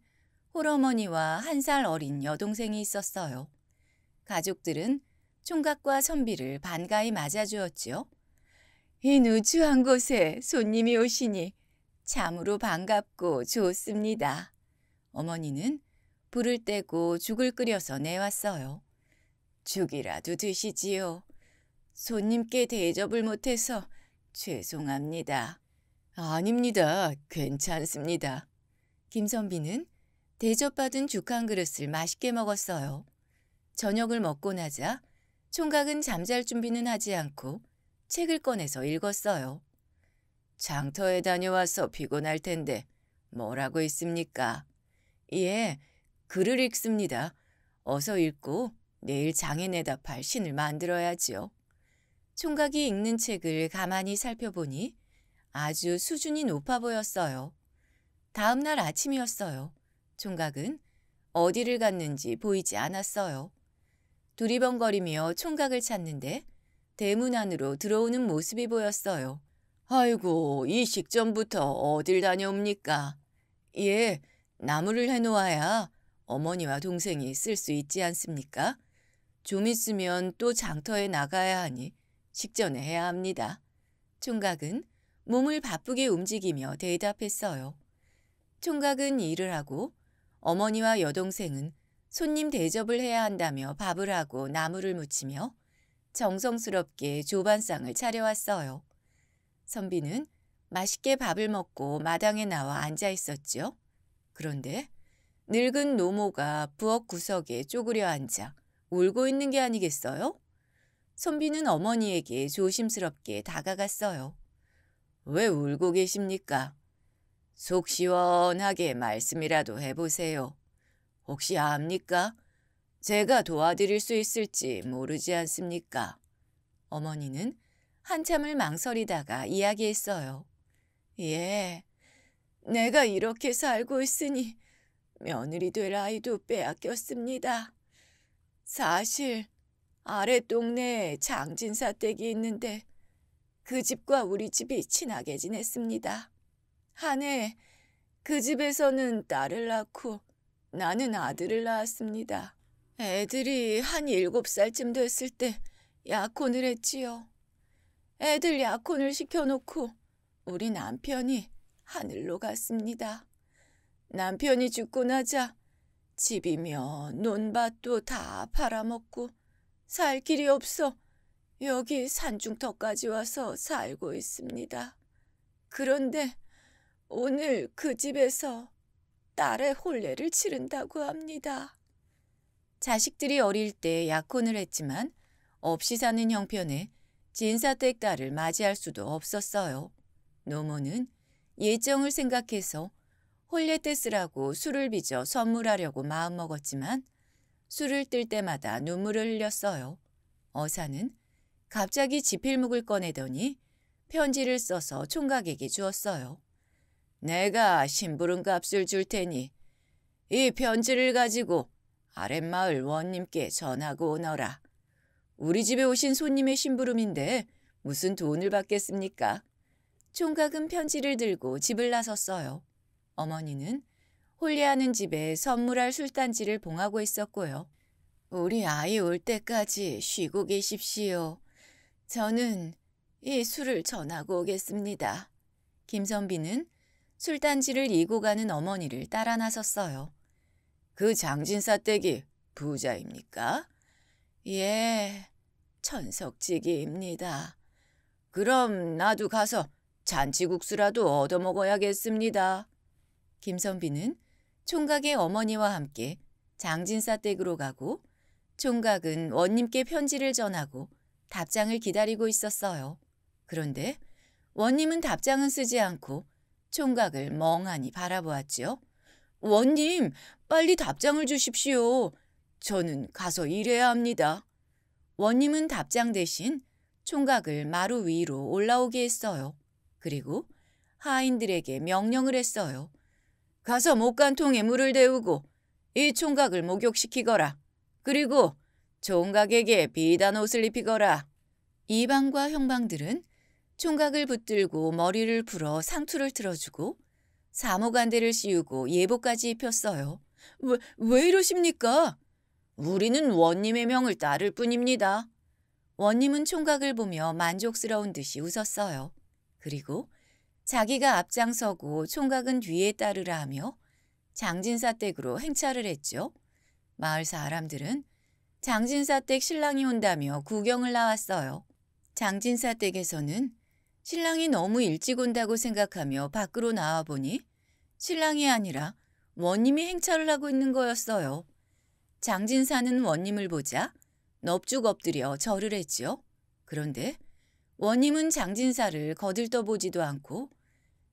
홀어머니와 한 살 어린 여동생이 있었어요. 가족들은 총각과 선비를 반가이 맞아주었지요. 이 누추한 곳에 손님이 오시니 참으로 반갑고 좋습니다. 어머니는 불을 떼고 죽을 끓여서 내왔어요. 죽이라도 드시지요. 손님께 대접을 못해서 죄송합니다. 아닙니다. 괜찮습니다. 김선비는 대접받은 죽 한 그릇을 맛있게 먹었어요. 저녁을 먹고 나자 총각은 잠잘 준비는 하지 않고 책을 꺼내서 읽었어요. 장터에 다녀와서 피곤할 텐데 뭐라고 있습니까? 예, 글을 읽습니다. 어서 읽고 내일 장에 팔 신을 만들어야지요. 총각이 읽는 책을 가만히 살펴보니 아주 수준이 높아 보였어요. 다음 날 아침이었어요. 총각은 어디를 갔는지 보이지 않았어요. 두리번거리며 총각을 찾는데 대문 안으로 들어오는 모습이 보였어요. 아이고, 이 식전부터 어딜 다녀옵니까? 예, 나무를 해놓아야 어머니와 동생이 쓸 수 있지 않습니까? 좀 있으면 또 장터에 나가야 하니 식전에 해야 합니다. 총각은 몸을 바쁘게 움직이며 대답했어요. 총각은 일을 하고 어머니와 여동생은 손님 대접을 해야 한다며 밥을 하고 나무를 묻히며 정성스럽게 조반상을 차려왔어요. 선비는 맛있게 밥을 먹고 마당에 나와 앉아 있었죠. 그런데 늙은 노모가 부엌 구석에 쪼그려 앉아 울고 있는 게 아니겠어요? 선비는 어머니에게 조심스럽게 다가갔어요. 왜 울고 계십니까? 속 시원하게 말씀이라도 해보세요. 혹시 압니까? 제가 도와드릴 수 있을지 모르지 않습니까? 어머니는 한참을 망설이다가 이야기했어요. 예, 내가 이렇게 살고 있으니 며느리 될 아이도 빼앗겼습니다. 사실 아랫동네에 장진사 댁이 있는데 그 집과 우리 집이 친하게 지냈습니다. 한해 그 집에서는 딸을 낳고 나는 아들을 낳았습니다. 애들이 한 일곱 살쯤 됐을 때 약혼을 했지요. 애들 약혼을 시켜놓고 우리 남편이 하늘로 갔습니다. 남편이 죽고 나자 집이며 논밭도 다 팔아먹고 살 길이 없어 여기 산중터까지 와서 살고 있습니다. 그런데 오늘 그 집에서 딸의 혼례를 치른다고 합니다. 자식들이 어릴 때 약혼을 했지만 없이 사는 형편에 진사댁 딸을 맞이할 수도 없었어요. 노모는 예정을 생각해서 혼례 때 쓰라고 술을 빚어 선물하려고 마음먹었지만 술을 뜰 때마다 눈물을 흘렸어요. 어사는 갑자기 지필묵을 꺼내더니 편지를 써서 총각에게 주었어요. 내가 심부름 값을 줄 테니 이 편지를 가지고 아랫마을 원님께 전하고 오너라. 우리 집에 오신 손님의 심부름인데 무슨 돈을 받겠습니까? 총각은 편지를 들고 집을 나섰어요. 어머니는 홀리하는 집에 선물할 술단지를 봉하고 있었고요. 우리 아이 올 때까지 쉬고 계십시오. 저는 이 술을 전하고 오겠습니다. 김선비는 술단지를 이고 가는 어머니를 따라 나섰어요. 그 장진사 댁이 부자입니까? 예, 천석지기입니다. 그럼 나도 가서 잔치국수라도 얻어먹어야겠습니다. 김선비는 총각의 어머니와 함께 장진사 댁으로 가고 총각은 원님께 편지를 전하고 답장을 기다리고 있었어요. 그런데 원님은 답장은 쓰지 않고 총각을 멍하니 바라보았지요. 원님, 빨리 답장을 주십시오. 저는 가서 일해야 합니다. 원님은 답장 대신 총각을 마루 위로 올라오게 했어요. 그리고 하인들에게 명령을 했어요. 가서 목간통에 물을 데우고 이 총각을 목욕시키거라. 그리고 총각에게 비단 옷을 입히거라. 이방과 형방들은 총각을 붙들고 머리를 풀어 상투를 틀어주고 사모간대를 씌우고 예복까지 입혔어요. 왜, 왜 이러십니까? 우리는 원님의 명을 따를 뿐입니다. 원님은 총각을 보며 만족스러운 듯이 웃었어요. 그리고 자기가 앞장서고 총각은 뒤에 따르라 하며 장진사 댁으로 행차를 했죠. 마을 사람들은 장진사 댁 신랑이 온다며 구경을 나왔어요. 장진사 댁에서는 신랑이 너무 일찍 온다고 생각하며 밖으로 나와 보니 신랑이 아니라 원님이 행차를 하고 있는 거였어요. 장진사는 원님을 보자 넙죽 엎드려 절을 했지요. 그런데 원님은 장진사를 거들떠 보지도 않고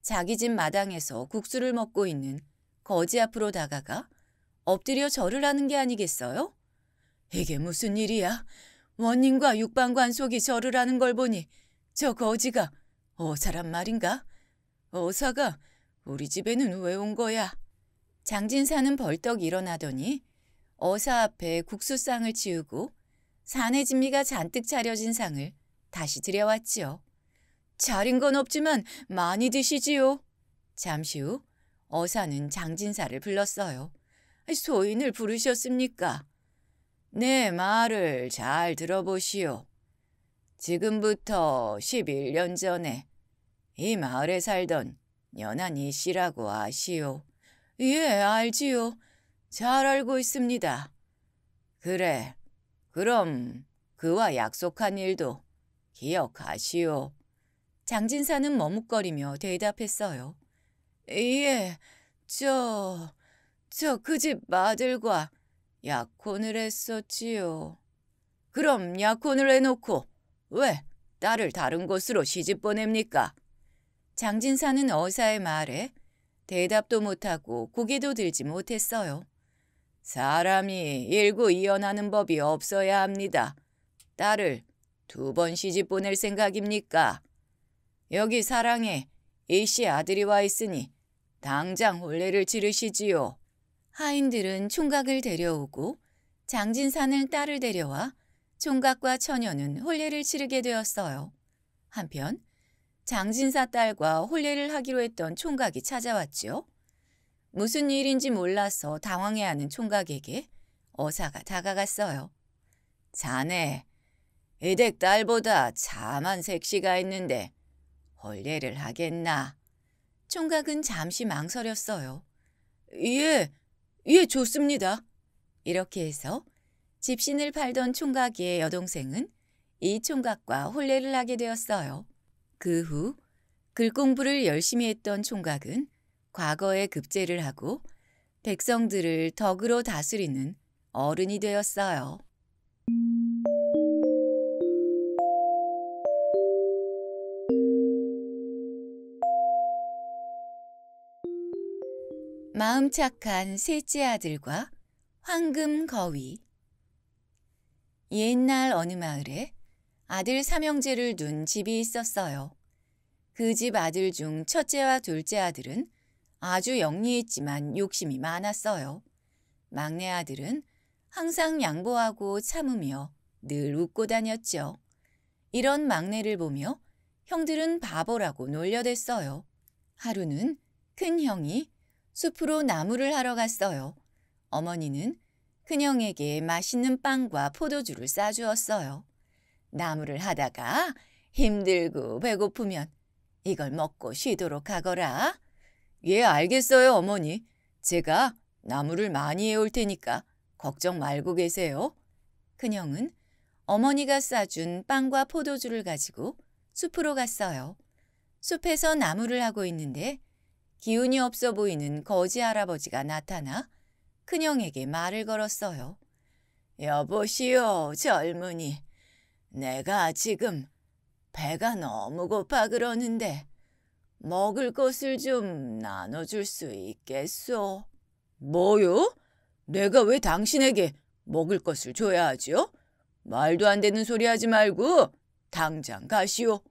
자기 집 마당에서 국수를 먹고 있는 거지 앞으로 다가가 엎드려 절을 하는 게 아니겠어요? 이게 무슨 일이야? 원님과 육방관 속이 절을 하는 걸 보니 저 거지가 어사란 말인가? 어사가 우리 집에는 왜 온 거야? 장진사는 벌떡 일어나더니 어사 앞에 국수상을 치우고 사내 진미가 잔뜩 차려진 상을 다시 들여왔지요. 차린 건 없지만 많이 드시지요. 잠시 후 어사는 장진사를 불렀어요. 소인을 부르셨습니까? 내 말을 잘 들어보시오. 지금부터 11년 전에 이 마을에 살던 연한이 씨라고 아시오. 예, 알지요. 잘 알고 있습니다. 그래, 그럼 그와 약속한 일도 기억하시오. 장진사는 머뭇거리며 대답했어요. 예, 저, 저 그 집 아들과 약혼을 했었지요. 그럼 약혼을 해놓고 왜 딸을 다른 곳으로 시집 보냅니까? 장진사는 어사의 말에 대답도 못하고 고개도 들지 못했어요. 사람이 일구 이연하는 법이 없어야 합니다. 딸을 두 번 시집 보낼 생각입니까? 여기 사랑에 이씨 아들이 와 있으니 당장 혼례를 치르시지요. 하인들은 총각을 데려오고 장진사는 딸을 데려와 총각과 처녀는 혼례를 치르게 되었어요. 한편 장진사 딸과 혼례를 하기로 했던 총각이 찾아왔죠. 무슨 일인지 몰라서 당황해하는 총각에게 어사가 다가갔어요. 자네, 이댁 딸보다 참한 색시가 있는데 혼례를 하겠나? 총각은 잠시 망설였어요. 예, 예, 좋습니다. 이렇게 해서 집신을 팔던 총각의 여동생은 이 총각과 혼례를 하게 되었어요. 그 후 글 공부를 열심히 했던 총각은 과거에 급제를 하고 백성들을 덕으로 다스리는 어른이 되었어요. 마음 착한 셋째 아들과 황금 거위 옛날 어느 마을에 아들 삼형제를 둔 집이 있었어요. 그 집 아들 중 첫째와 둘째 아들은 아주 영리했지만 욕심이 많았어요. 막내 아들은 항상 양보하고 참으며 늘 웃고 다녔죠. 이런 막내를 보며 형들은 바보라고 놀려댔어요. 하루는 큰 형이 숲으로 나무를 하러 갔어요. 어머니는 큰형에게 맛있는 빵과 포도주를 싸주었어요. 나무를 하다가 힘들고 배고프면 이걸 먹고 쉬도록 하거라. 예, 알겠어요, 어머니. 제가 나무를 많이 해올 테니까 걱정 말고 계세요. 큰형은 어머니가 싸준 빵과 포도주를 가지고 숲으로 갔어요. 숲에서 나무를 하고 있는데 기운이 없어 보이는 거지 할아버지가 나타나 큰형에게 말을 걸었어요. 여보시오, 젊은이. 내가 지금 배가 너무 고파 그러는데 먹을 것을 좀 나눠줄 수 있겠소? 뭐요? 내가 왜 당신에게 먹을 것을 줘야 하죠? 말도 안 되는 소리 하지 말고 당장 가시오.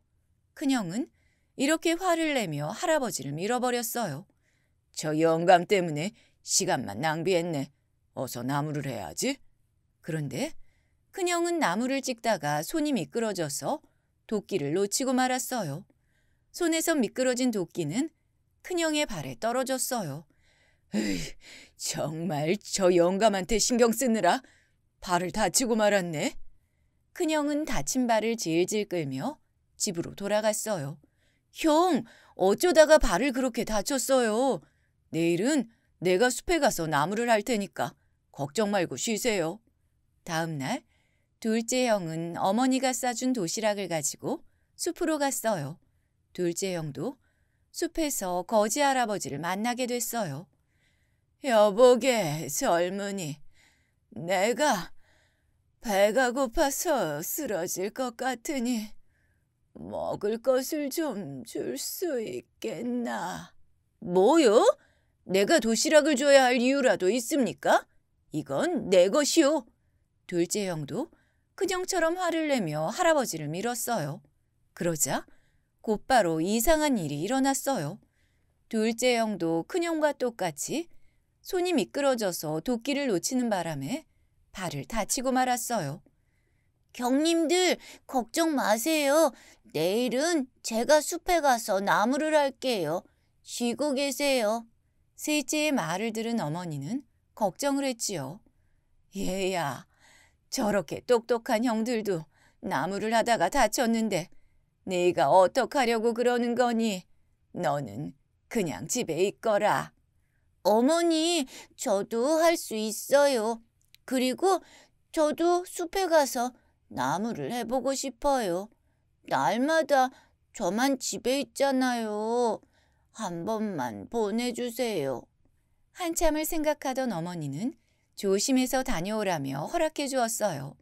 큰형은 이렇게 화를 내며 할아버지를 밀어버렸어요. 저 영감 때문에 시간만 낭비했네. 어서 나무를 해야지. 그런데 큰형은 나무를 찍다가 손이 미끄러져서 도끼를 놓치고 말았어요. 손에서 미끄러진 도끼는 큰형의 발에 떨어졌어요. 에이, 정말 저 영감한테 신경 쓰느라 발을 다치고 말았네. 큰형은 다친 발을 질질 끌며 집으로 돌아갔어요. 형, 어쩌다가 발을 그렇게 다쳤어요. 내일은 내가 숲에 가서 나무를 할 테니까 걱정 말고 쉬세요. 다음 날 둘째 형은 어머니가 싸준 도시락을 가지고 숲으로 갔어요. 둘째 형도 숲에서 거지 할아버지를 만나게 됐어요. 여보게 젊은이, 내가 배가 고파서 쓰러질 것 같으니 먹을 것을 좀 줄 수 있겠나? 뭐요? 내가 도시락을 줘야 할 이유라도 있습니까? 이건 내 것이오. 둘째 형도 큰형처럼 화를 내며 할아버지를 밀었어요. 그러자 곧바로 이상한 일이 일어났어요. 둘째 형도 큰형과 똑같이 손이 미끄러져서 도끼를 놓치는 바람에 발을 다치고 말았어요. 경님들 걱정 마세요. 내일은 제가 숲에 가서 나무를 할게요. 쉬고 계세요. 셋째의 말을 들은 어머니는 걱정을 했지요. 얘야, 저렇게 똑똑한 형들도 나무를 하다가 다쳤는데 네가 어떡하려고 그러는 거니? 너는 그냥 집에 있거라. 어머니, 저도 할 수 있어요. 그리고 저도 숲에 가서 나무를 해보고 싶어요. 날마다 저만 집에 있잖아요. 한 번만 보내주세요. 한참을 생각하던 어머니는 조심해서 다녀오라며 허락해 주었어요.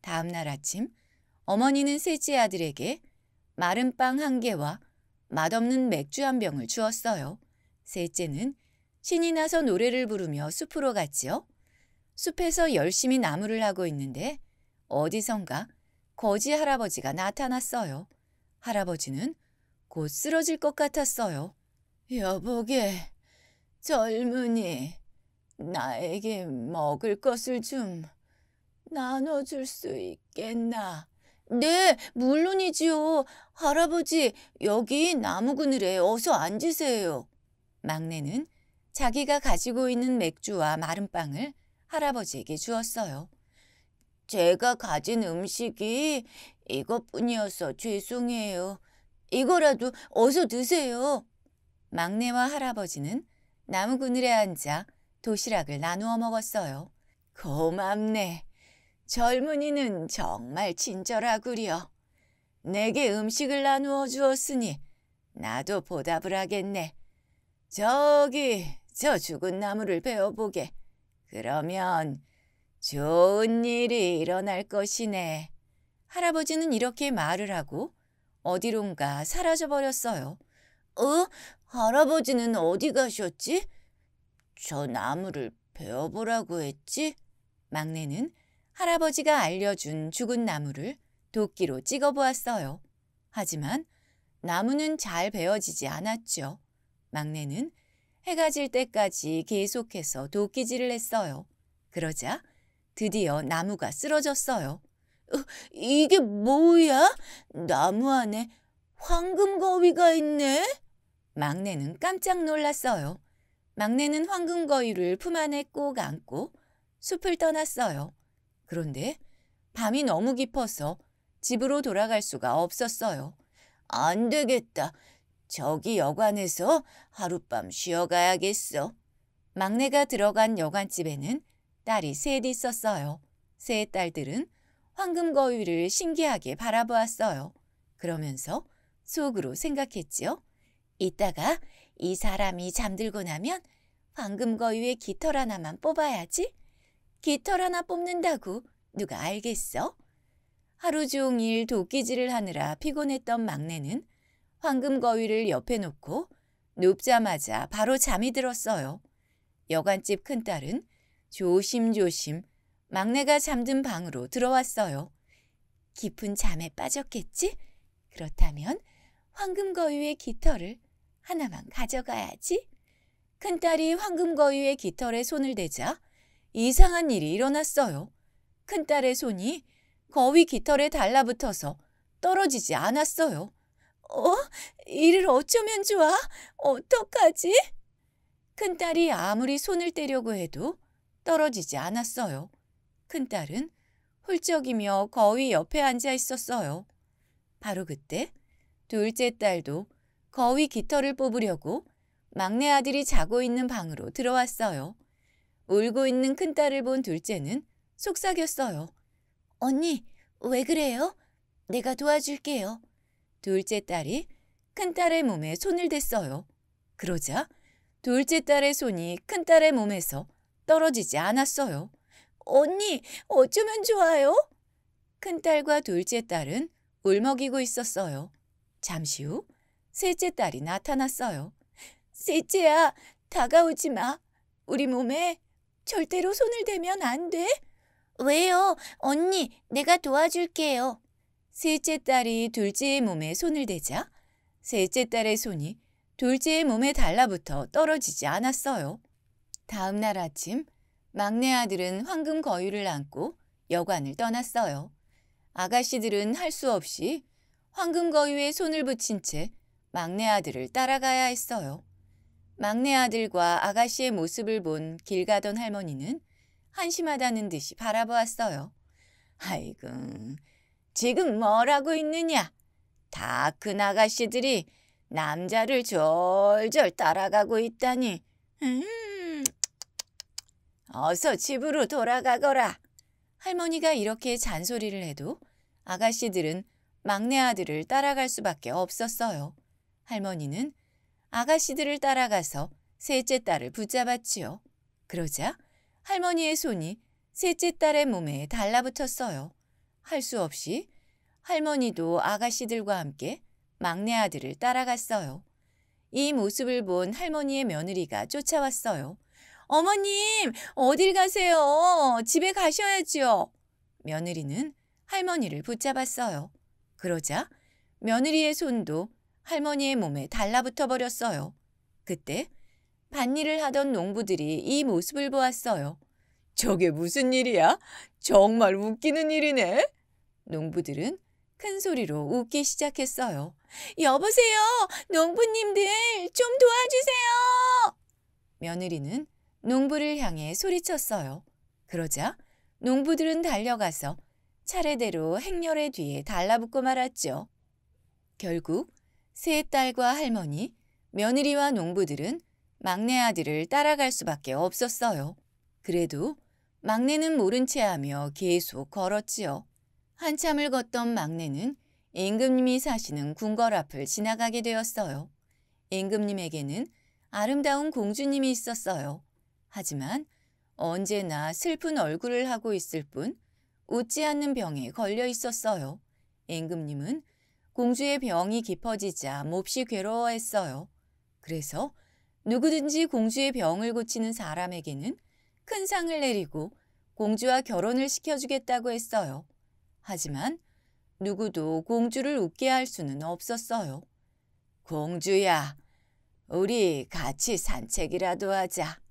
다음 날 아침 어머니는 셋째 아들에게 마른 빵 한 개와 맛없는 맥주 한 병을 주었어요. 셋째는 신이 나서 노래를 부르며 숲으로 갔지요. 숲에서 열심히 나무를 하고 있는데 어디선가 거지 할아버지가 나타났어요. 할아버지는 곧 쓰러질 것 같았어요. 여보게, 젊은이, 나에게 먹을 것을 좀 나눠줄 수 있겠나? 네, 물론이지요. 할아버지, 여기 나무 그늘에 어서 앉으세요. 막내는 자기가 가지고 있는 맥주와 마른 빵을 할아버지에게 주었어요. 제가 가진 음식이 이것뿐이어서 죄송해요. 이거라도 어서 드세요. 막내와 할아버지는 나무 그늘에 앉아 도시락을 나누어 먹었어요. 고맙네. 젊은이는 정말 친절하구려. 내게 음식을 나누어 주었으니 나도 보답을 하겠네. 저기 저 죽은 나무를 베어보게. 그러면 좋은 일이 일어날 것이네. 할아버지는 이렇게 말을 하고 어디론가 사라져 버렸어요. 어? 할아버지는 어디 가셨지? 저 나무를 베어보라고 했지? 막내는 할아버지가 알려준 죽은 나무를 도끼로 찍어보았어요. 하지만 나무는 잘 베어지지 않았죠. 막내는 해가 질 때까지 계속해서 도끼질을 했어요. 그러자 드디어 나무가 쓰러졌어요. 어, 이게 뭐야? 나무 안에 황금 거위가 있네? 막내는 깜짝 놀랐어요. 막내는 황금 거위를 품 안에 꼭 안고 숲을 떠났어요. 그런데 밤이 너무 깊어서 집으로 돌아갈 수가 없었어요. 안 되겠다. 저기 여관에서 하룻밤 쉬어가야겠어. 막내가 들어간 여관집에는 딸이 셋 있었어요. 세 딸들은 황금 거위를 신기하게 바라보았어요. 그러면서 속으로 생각했지요. 이따가 이 사람이 잠들고 나면 황금 거위의 깃털 하나만 뽑아야지. 깃털 하나 뽑는다고 누가 알겠어? 하루 종일 도끼질을 하느라 피곤했던 막내는 황금 거위를 옆에 놓고 눕자마자 바로 잠이 들었어요. 여관집 큰딸은 조심조심 막내가 잠든 방으로 들어왔어요. 깊은 잠에 빠졌겠지? 그렇다면 황금거위의 깃털을 하나만 가져가야지. 큰딸이 황금거위의 깃털에 손을 대자 이상한 일이 일어났어요. 큰딸의 손이 거위 깃털에 달라붙어서 떨어지지 않았어요. 어? 이를 어쩌면 좋아? 어떡하지? 큰딸이 아무리 손을 떼려고 해도 떨어지지 않았어요. 큰딸은 훌쩍이며 거위 옆에 앉아 있었어요. 바로 그때 둘째 딸도 거위 깃털을 뽑으려고 막내 아들이 자고 있는 방으로 들어왔어요. 울고 있는 큰딸을 본 둘째는 속삭였어요. 언니, 왜 그래요? 내가 도와줄게요. 둘째 딸이 큰딸의 몸에 손을 댔어요. 그러자 둘째 딸의 손이 큰딸의 몸에서 떨어지지 않았어요. 언니, 어쩌면 좋아요? 큰딸과 둘째 딸은 울먹이고 있었어요. 잠시 후 셋째 딸이 나타났어요. 셋째야, 다가오지 마. 우리 몸에 절대로 손을 대면 안 돼. 왜요? 언니, 내가 도와줄게요. 셋째 딸이 둘째의 몸에 손을 대자 셋째 딸의 손이 둘째의 몸에 달라붙어 떨어지지 않았어요. 다음 날 아침 막내 아들은 황금 거위를 안고 여관을 떠났어요. 아가씨들은 할 수 없이 황금 거위에 손을 붙인 채 막내 아들을 따라가야 했어요. 막내 아들과 아가씨의 모습을 본 길 가던 할머니는 한심하다는 듯이 바라보았어요. 아이고, 지금 뭐라고 있느냐? 다 큰 아가씨들이 남자를 졸졸 따라가고 있다니. 음, 어서 집으로 돌아가거라. 할머니가 이렇게 잔소리를 해도 아가씨들은 막내 아들을 따라갈 수밖에 없었어요. 할머니는 아가씨들을 따라가서 셋째 딸을 붙잡았지요. 그러자 할머니의 손이 셋째 딸의 몸에 달라붙었어요. 할 수 없이 할머니도 아가씨들과 함께 막내 아들을 따라갔어요. 이 모습을 본 할머니의 며느리가 쫓아왔어요. 어머님, 어딜 가세요? 집에 가셔야지요. 며느리는 할머니를 붙잡았어요. 그러자 며느리의 손도 할머니의 몸에 달라붙어 버렸어요. 그때 밭일을 하던 농부들이 이 모습을 보았어요. 저게 무슨 일이야? 정말 웃기는 일이네. 농부들은 큰 소리로 웃기 시작했어요. 여보세요! 농부님들 좀 도와주세요! 며느리는 농부를 향해 소리쳤어요. 그러자 농부들은 달려가서 차례대로 행렬의 뒤에 달라붙고 말았죠. 결국 세 딸과 할머니, 며느리와 농부들은 막내 아들을 따라갈 수밖에 없었어요. 그래도 막내는 모른 채 하며 계속 걸었지요. 한참을 걷던 막내는 임금님이 사시는 궁궐 앞을 지나가게 되었어요. 임금님에게는 아름다운 공주님이 있었어요. 하지만 언제나 슬픈 얼굴을 하고 있을 뿐 웃지 않는 병에 걸려 있었어요. 임금님은 공주의 병이 깊어지자 몹시 괴로워했어요. 그래서 누구든지 공주의 병을 고치는 사람에게는 큰 상을 내리고 공주와 결혼을 시켜주겠다고 했어요. 하지만 누구도 공주를 웃게 할 수는 없었어요. 공주야, 우리 같이 산책이라도 하자.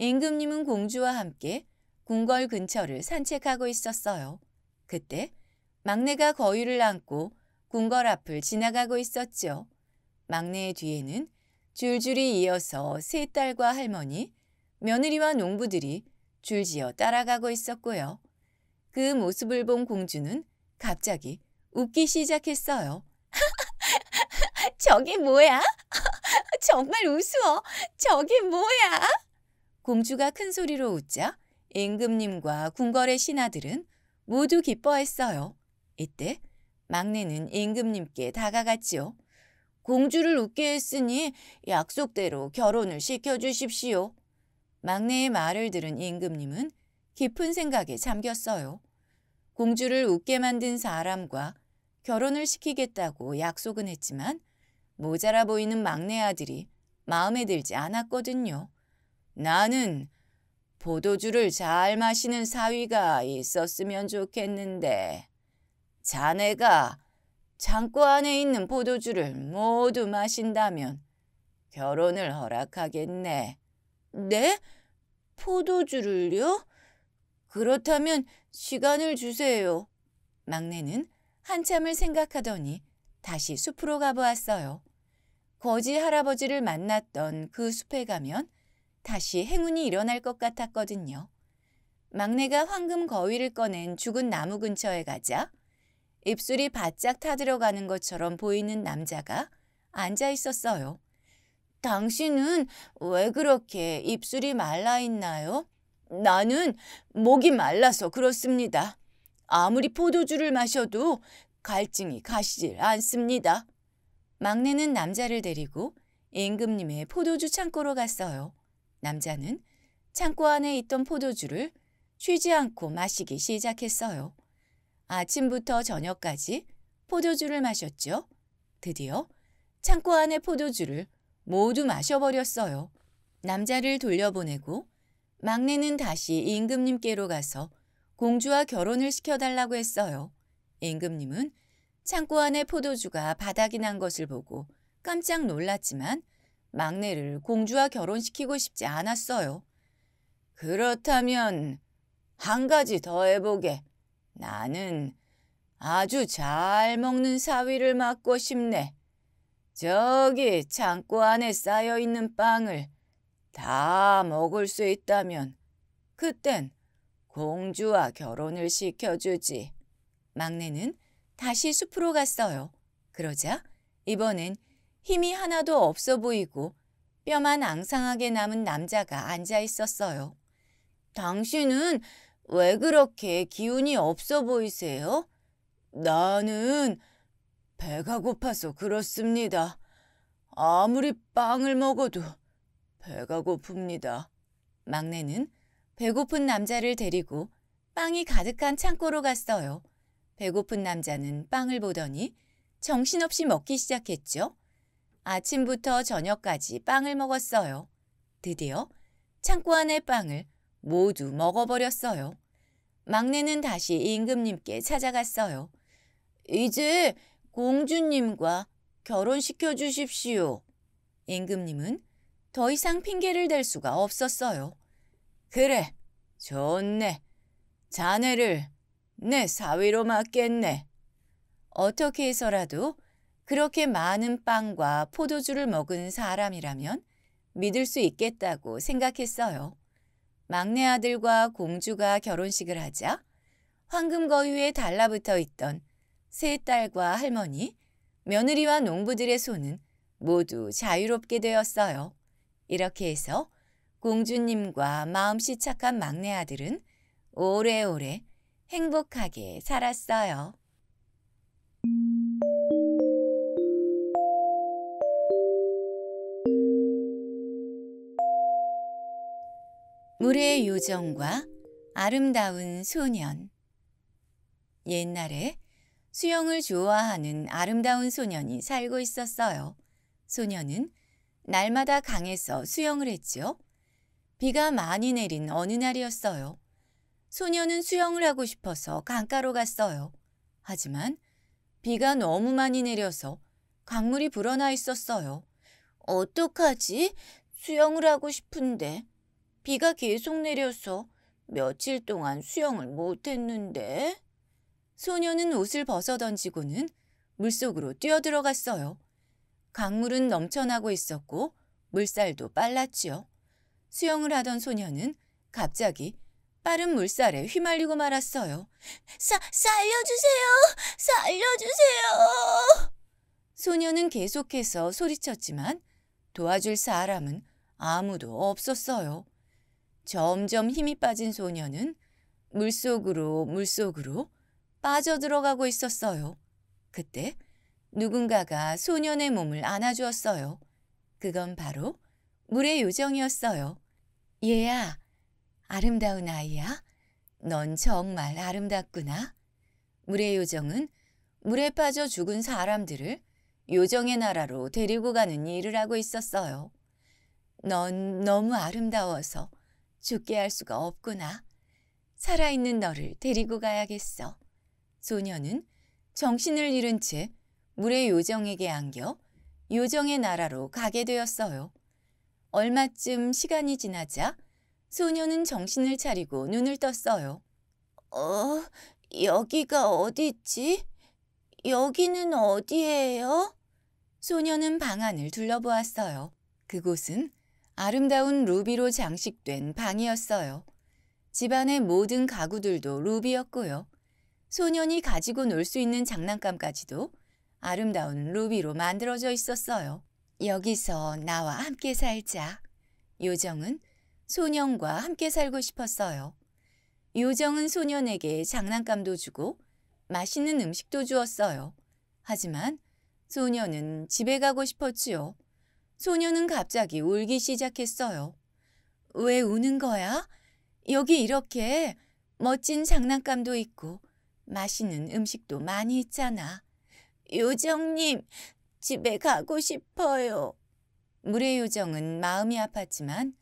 임금님은 공주와 함께 궁궐 근처를 산책하고 있었어요. 그때 막내가 거위를 안고 궁궐 앞을 지나가고 있었죠. 막내의 뒤에는 줄줄이 이어서 세 딸과 할머니, 며느리와 농부들이 줄지어 따라가고 있었고요. 그 모습을 본 공주는 갑자기 웃기 시작했어요. 저게 뭐야? 정말 우스워. 저게 뭐야? 공주가 큰 소리로 웃자 임금님과 궁궐의 신하들은 모두 기뻐했어요. 이때 막내는 임금님께 다가갔지요. 공주를 웃게 했으니 약속대로 결혼을 시켜주십시오. 막내의 말을 들은 임금님은 깊은 생각에 잠겼어요. 공주를 웃게 만든 사람과 결혼을 시키겠다고 약속은 했지만 모자라 보이는 막내 아들이 마음에 들지 않았거든요. 나는 포도주를 잘 마시는 사위가 있었으면 좋겠는데 자네가 창고 안에 있는 포도주를 모두 마신다면 결혼을 허락하겠네. 네? 포도주를요? 그렇다면 시간을 주세요. 막내는 한참을 생각하더니 다시 숲으로 가보았어요. 거지 할아버지를 만났던 그 숲에 가면 다시 행운이 일어날 것 같았거든요. 막내가 황금 거위를 꺼낸 죽은 나무 근처에 가자 입술이 바짝 타들어가는 것처럼 보이는 남자가 앉아 있었어요. 당신은 왜 그렇게 입술이 말라 있나요? 나는 목이 말라서 그렇습니다. 아무리 포도주를 마셔도 갈증이 가시질 않습니다. 막내는 남자를 데리고 임금님의 포도주 창고로 갔어요. 남자는 창고 안에 있던 포도주를 쉬지 않고 마시기 시작했어요. 아침부터 저녁까지 포도주를 마셨죠. 드디어 창고 안의 포도주를 모두 마셔버렸어요. 남자를 돌려보내고 막내는 다시 임금님께로 가서 공주와 결혼을 시켜달라고 했어요. 임금님은 창고 안에 포도주가 바닥이 난 것을 보고 깜짝 놀랐지만 막내를 공주와 결혼시키고 싶지 않았어요. 그렇다면 한 가지 더 해보게. 나는 아주 잘 먹는 사위를 맡고 싶네. 저기 창고 안에 쌓여 있는 빵을 다 먹을 수 있다면 그땐 공주와 결혼을 시켜주지. 막내는 다시 숲으로 갔어요. 그러자 이번엔 힘이 하나도 없어 보이고 뼈만 앙상하게 남은 남자가 앉아 있었어요. 당신은 왜 그렇게 기운이 없어 보이세요? 나는 배가 고파서 그렇습니다. 아무리 빵을 먹어도 배가 고픕니다. 막내는 배고픈 남자를 데리고 빵이 가득한 창고로 갔어요. 배고픈 남자는 빵을 보더니 정신없이 먹기 시작했죠. 아침부터 저녁까지 빵을 먹었어요. 드디어 창고 안의 빵을 모두 먹어버렸어요. 막내는 다시 임금님께 찾아갔어요. 이제 공주님과 결혼시켜 주십시오. 임금님은 더 이상 핑계를 댈 수가 없었어요. 그래, 좋네. 자네를 내 사위로 맡겠네. 어떻게 해서라도 그렇게 많은 빵과 포도주를 먹은 사람이라면 믿을 수 있겠다고 생각했어요. 막내 아들과 공주가 결혼식을 하자 황금거위 에 달라붙어 있던 세 딸과 할머니, 며느리와 농부들의 손은 모두 자유롭게 되었어요. 이렇게 해서 공주님과 마음씨 착한 막내 아들은 오래오래 행복하게 살았어요. 물의 요정과 아름다운 소년 옛날에 수영을 좋아하는 아름다운 소년이 살고 있었어요. 소년은 날마다 강에서 수영을 했죠. 비가 많이 내린 어느 날이었어요. 소년은 수영을 하고 싶어서 강가로 갔어요. 하지만 비가 너무 많이 내려서 강물이 불어나 있었어요. 어떡하지? 수영을 하고 싶은데 비가 계속 내려서 며칠 동안 수영을 못했는데. 소녀는 옷을 벗어 던지고는 물속으로 뛰어들어갔어요. 강물은 넘쳐나고 있었고 물살도 빨랐지요. 수영을 하던 소녀는 갑자기 빠른 물살에 휘말리고 말았어요. 사, 살려주세요! 살려주세요! 소녀는 계속해서 소리쳤지만 도와줄 사람은 아무도 없었어요. 점점 힘이 빠진 소녀는 물속으로 물속으로 빠져들어가고 있었어요. 그때 누군가가 소년의 몸을 안아주었어요. 그건 바로 물의 요정이었어요. 얘야, 아름다운 아이야. 넌 정말 아름답구나. 물의 요정은 물에 빠져 죽은 사람들을 요정의 나라로 데리고 가는 일을 하고 있었어요. 넌 너무 아름다워서 죽게 할 수가 없구나. 살아있는 너를 데리고 가야겠어. 소녀는 정신을 잃은 채 물의 요정에게 안겨 요정의 나라로 가게 되었어요. 얼마쯤 시간이 지나자 소녀는 정신을 차리고 눈을 떴어요. 어, 여기가 어디지? 여기는 어디예요? 소녀는 방 안을 둘러보았어요. 그곳은 아름다운 루비로 장식된 방이었어요. 집안의 모든 가구들도 루비였고요. 소년이 가지고 놀 수 있는 장난감까지도 아름다운 루비로 만들어져 있었어요. 여기서 나와 함께 살자. 요정은 소년과 함께 살고 싶었어요. 요정은 소년에게 장난감도 주고 맛있는 음식도 주었어요. 하지만 소년은 집에 가고 싶었지요. 소녀는 갑자기 울기 시작했어요. 왜 우는 거야? 여기 이렇게 멋진 장난감도 있고 맛있는 음식도 많이 있잖아. 요정님, 집에 가고 싶어요. 물의 요정은 마음이 아팠지만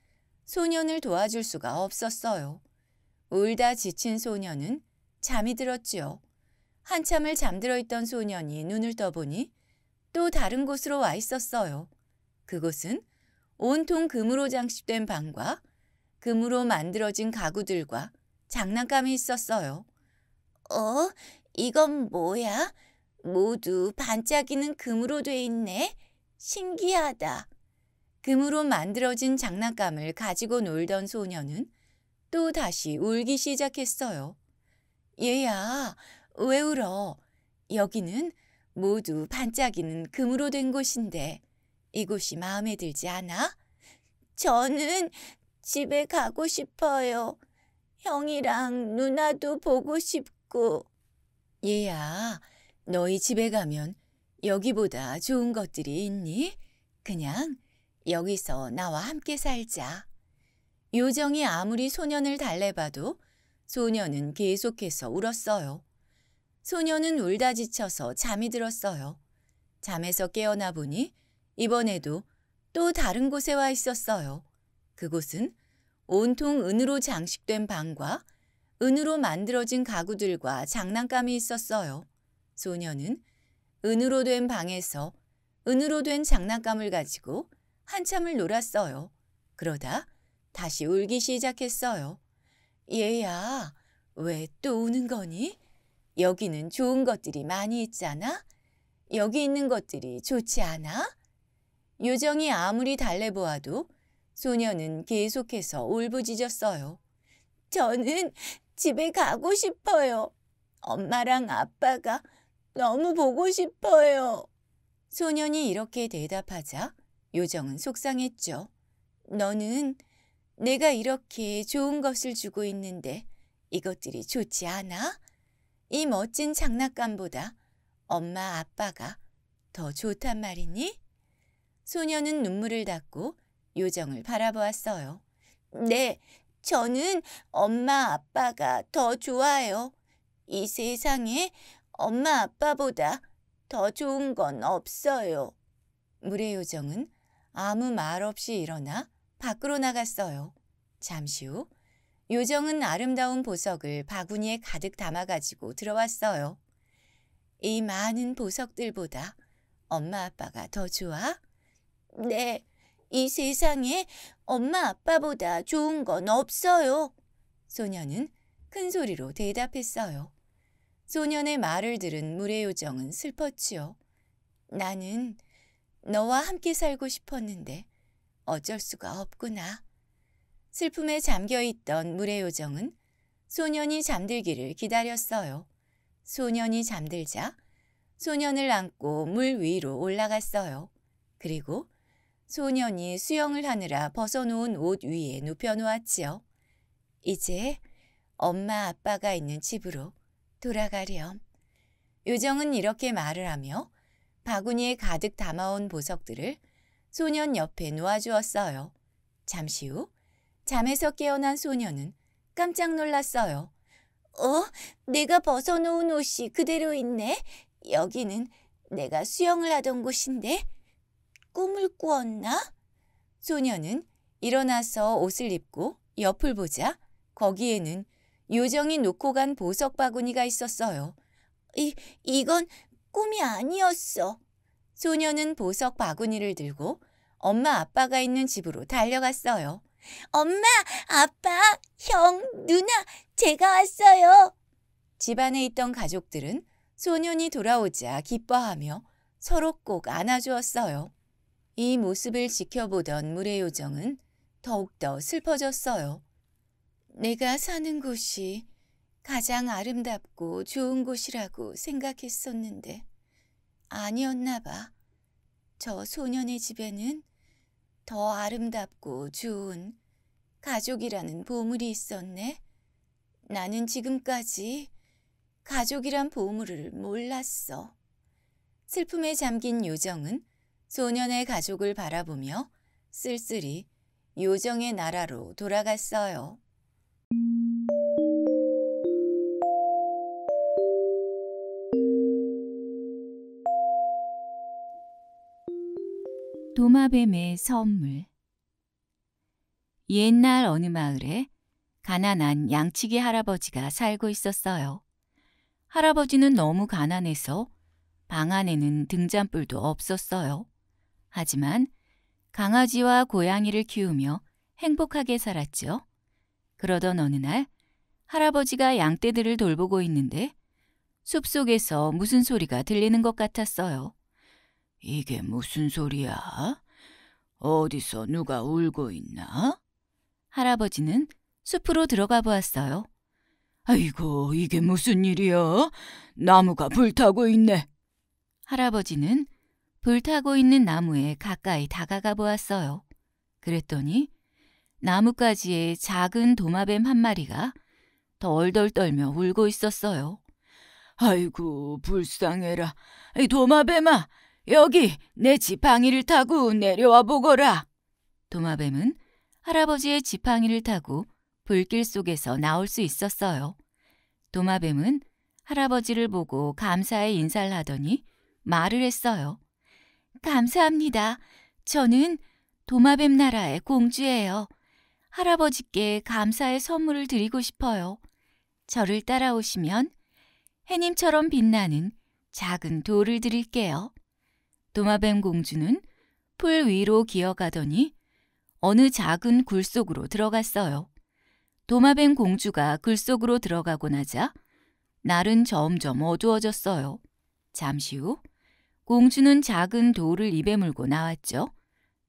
소년을 도와줄 수가 없었어요. 울다 지친 소년은 잠이 들었지요. 한참을 잠들어 있던 소년이 눈을 떠보니 또 다른 곳으로 와 있었어요. 그곳은 온통 금으로 장식된 방과 금으로 만들어진 가구들과 장난감이 있었어요. 어? 이건 뭐야? 모두 반짝이는 금으로 돼 있네. 신기하다. 금으로 만들어진 장난감을 가지고 놀던 소녀는 또 다시 울기 시작했어요. 얘야, 왜 울어? 여기는 모두 반짝이는 금으로 된 곳인데 이곳이 마음에 들지 않아? 저는 집에 가고 싶어요. 형이랑 누나도 보고 싶고. 얘야, 너희 집에 가면 여기보다 좋은 것들이 있니? 그냥 여기서 나와 함께 살자. 요정이 아무리 소년을 달래봐도 소년은 계속해서 울었어요. 소년은 울다 지쳐서 잠이 들었어요. 잠에서 깨어나 보니 이번에도 또 다른 곳에 와 있었어요. 그곳은 온통 은으로 장식된 방과 은으로 만들어진 가구들과 장난감이 있었어요. 소녀는 은으로 된 방에서 은으로 된 장난감을 가지고 한참을 놀았어요. 그러다 다시 울기 시작했어요. 얘야, 왜 또 우는 거니? 여기는 좋은 것들이 많이 있잖아? 여기 있는 것들이 좋지 않아? 요정이 아무리 달래보아도 소녀는 계속해서 울부짖었어요. 저는 집에 가고 싶어요. 엄마랑 아빠가 너무 보고 싶어요. 소년이 이렇게 대답하자 요정은 속상했죠. 너는 내가 이렇게 좋은 것을 주고 있는데 이것들이 좋지 않아? 이 멋진 장난감보다 엄마 아빠가 더 좋단 말이니? 소녀는 눈물을 닦고 요정을 바라보았어요. 네, 저는 엄마 아빠가 더 좋아요. 이 세상에 엄마 아빠보다 더 좋은 건 없어요. 물의 요정은 아무 말 없이 일어나 밖으로 나갔어요. 잠시 후 요정은 아름다운 보석을 바구니에 가득 담아가지고 들어왔어요. 이 많은 보석들보다 엄마 아빠가 더 좋아? 네, 이 세상에 엄마 아빠보다 좋은 건 없어요. 소녀는 큰 소리로 대답했어요. 소년의 말을 들은 물의 요정은 슬펐지요. 나는 너와 함께 살고 싶었는데 어쩔 수가 없구나. 슬픔에 잠겨 있던 물의 요정은 소년이 잠들기를 기다렸어요. 소년이 잠들자 소년을 안고 물 위로 올라갔어요. 그리고 소년이 수영을 하느라 벗어놓은 옷 위에 눕혀놓았지요. 이제 엄마 아빠가 있는 집으로 돌아가렴. 요정은 이렇게 말을 하며 바구니에 가득 담아온 보석들을 소년 옆에 놓아주었어요. 잠시 후 잠에서 깨어난 소년은 깜짝 놀랐어요. 어? 내가 벗어놓은 옷이 그대로 있네? 여기는 내가 수영을 하던 곳인데? 꿈을 꾸었나? 소녀는 일어나서 옷을 입고 옆을 보자 거기에는 요정이 놓고 간 보석 바구니가 있었어요. 이, 이건 꿈이 아니었어. 소녀는 보석 바구니를 들고 엄마 아빠가 있는 집으로 달려갔어요. 엄마, 아빠, 형, 누나, 제가 왔어요. 집안에 있던 가족들은 소년이 돌아오자 기뻐하며 서로 꼭 안아주었어요. 이 모습을 지켜보던 물의 요정은 더욱더 슬퍼졌어요. 내가 사는 곳이 가장 아름답고 좋은 곳이라고 생각했었는데 아니었나 봐. 저 소년의 집에는 더 아름답고 좋은 가족이라는 보물이 있었네. 나는 지금까지 가족이란 보물을 몰랐어. 슬픔에 잠긴 요정은 소년의 가족을 바라보며 쓸쓸히 요정의 나라로 돌아갔어요. 도마뱀의 선물 옛날 어느 마을에 가난한 양치기 할아버지가 살고 있었어요. 할아버지는 너무 가난해서 방 안에는 등잔불도 없었어요. 하지만 강아지와 고양이를 키우며 행복하게 살았죠. 그러던 어느 날 할아버지가 양떼들을 돌보고 있는데 숲속에서 무슨 소리가 들리는 것 같았어요. 이게 무슨 소리야? 어디서 누가 울고 있나? 할아버지는 숲으로 들어가 보았어요. 아이고, 이게 무슨 일이야? 나무가 불타고 있네. 할아버지는 불타고 있는 나무에 가까이 다가가 보았어요. 그랬더니 나뭇가지에 작은 도마뱀 한 마리가 덜덜 떨며 울고 있었어요. 아이고, 불쌍해라. 도마뱀아, 여기 내 지팡이를 타고 내려와 보거라. 도마뱀은 할아버지의 지팡이를 타고 불길 속에서 나올 수 있었어요. 도마뱀은 할아버지를 보고 감사의 인사를 하더니 말을 했어요. 감사합니다. 저는 도마뱀 나라의 공주예요. 할아버지께 감사의 선물을 드리고 싶어요. 저를 따라오시면 해님처럼 빛나는 작은 돌을 드릴게요. 도마뱀 공주는 풀 위로 기어가더니 어느 작은 굴 속으로 들어갔어요. 도마뱀 공주가 굴 속으로 들어가고 나자 날은 점점 어두워졌어요. 잠시 후 공주는 작은 돌을 입에 물고 나왔죠.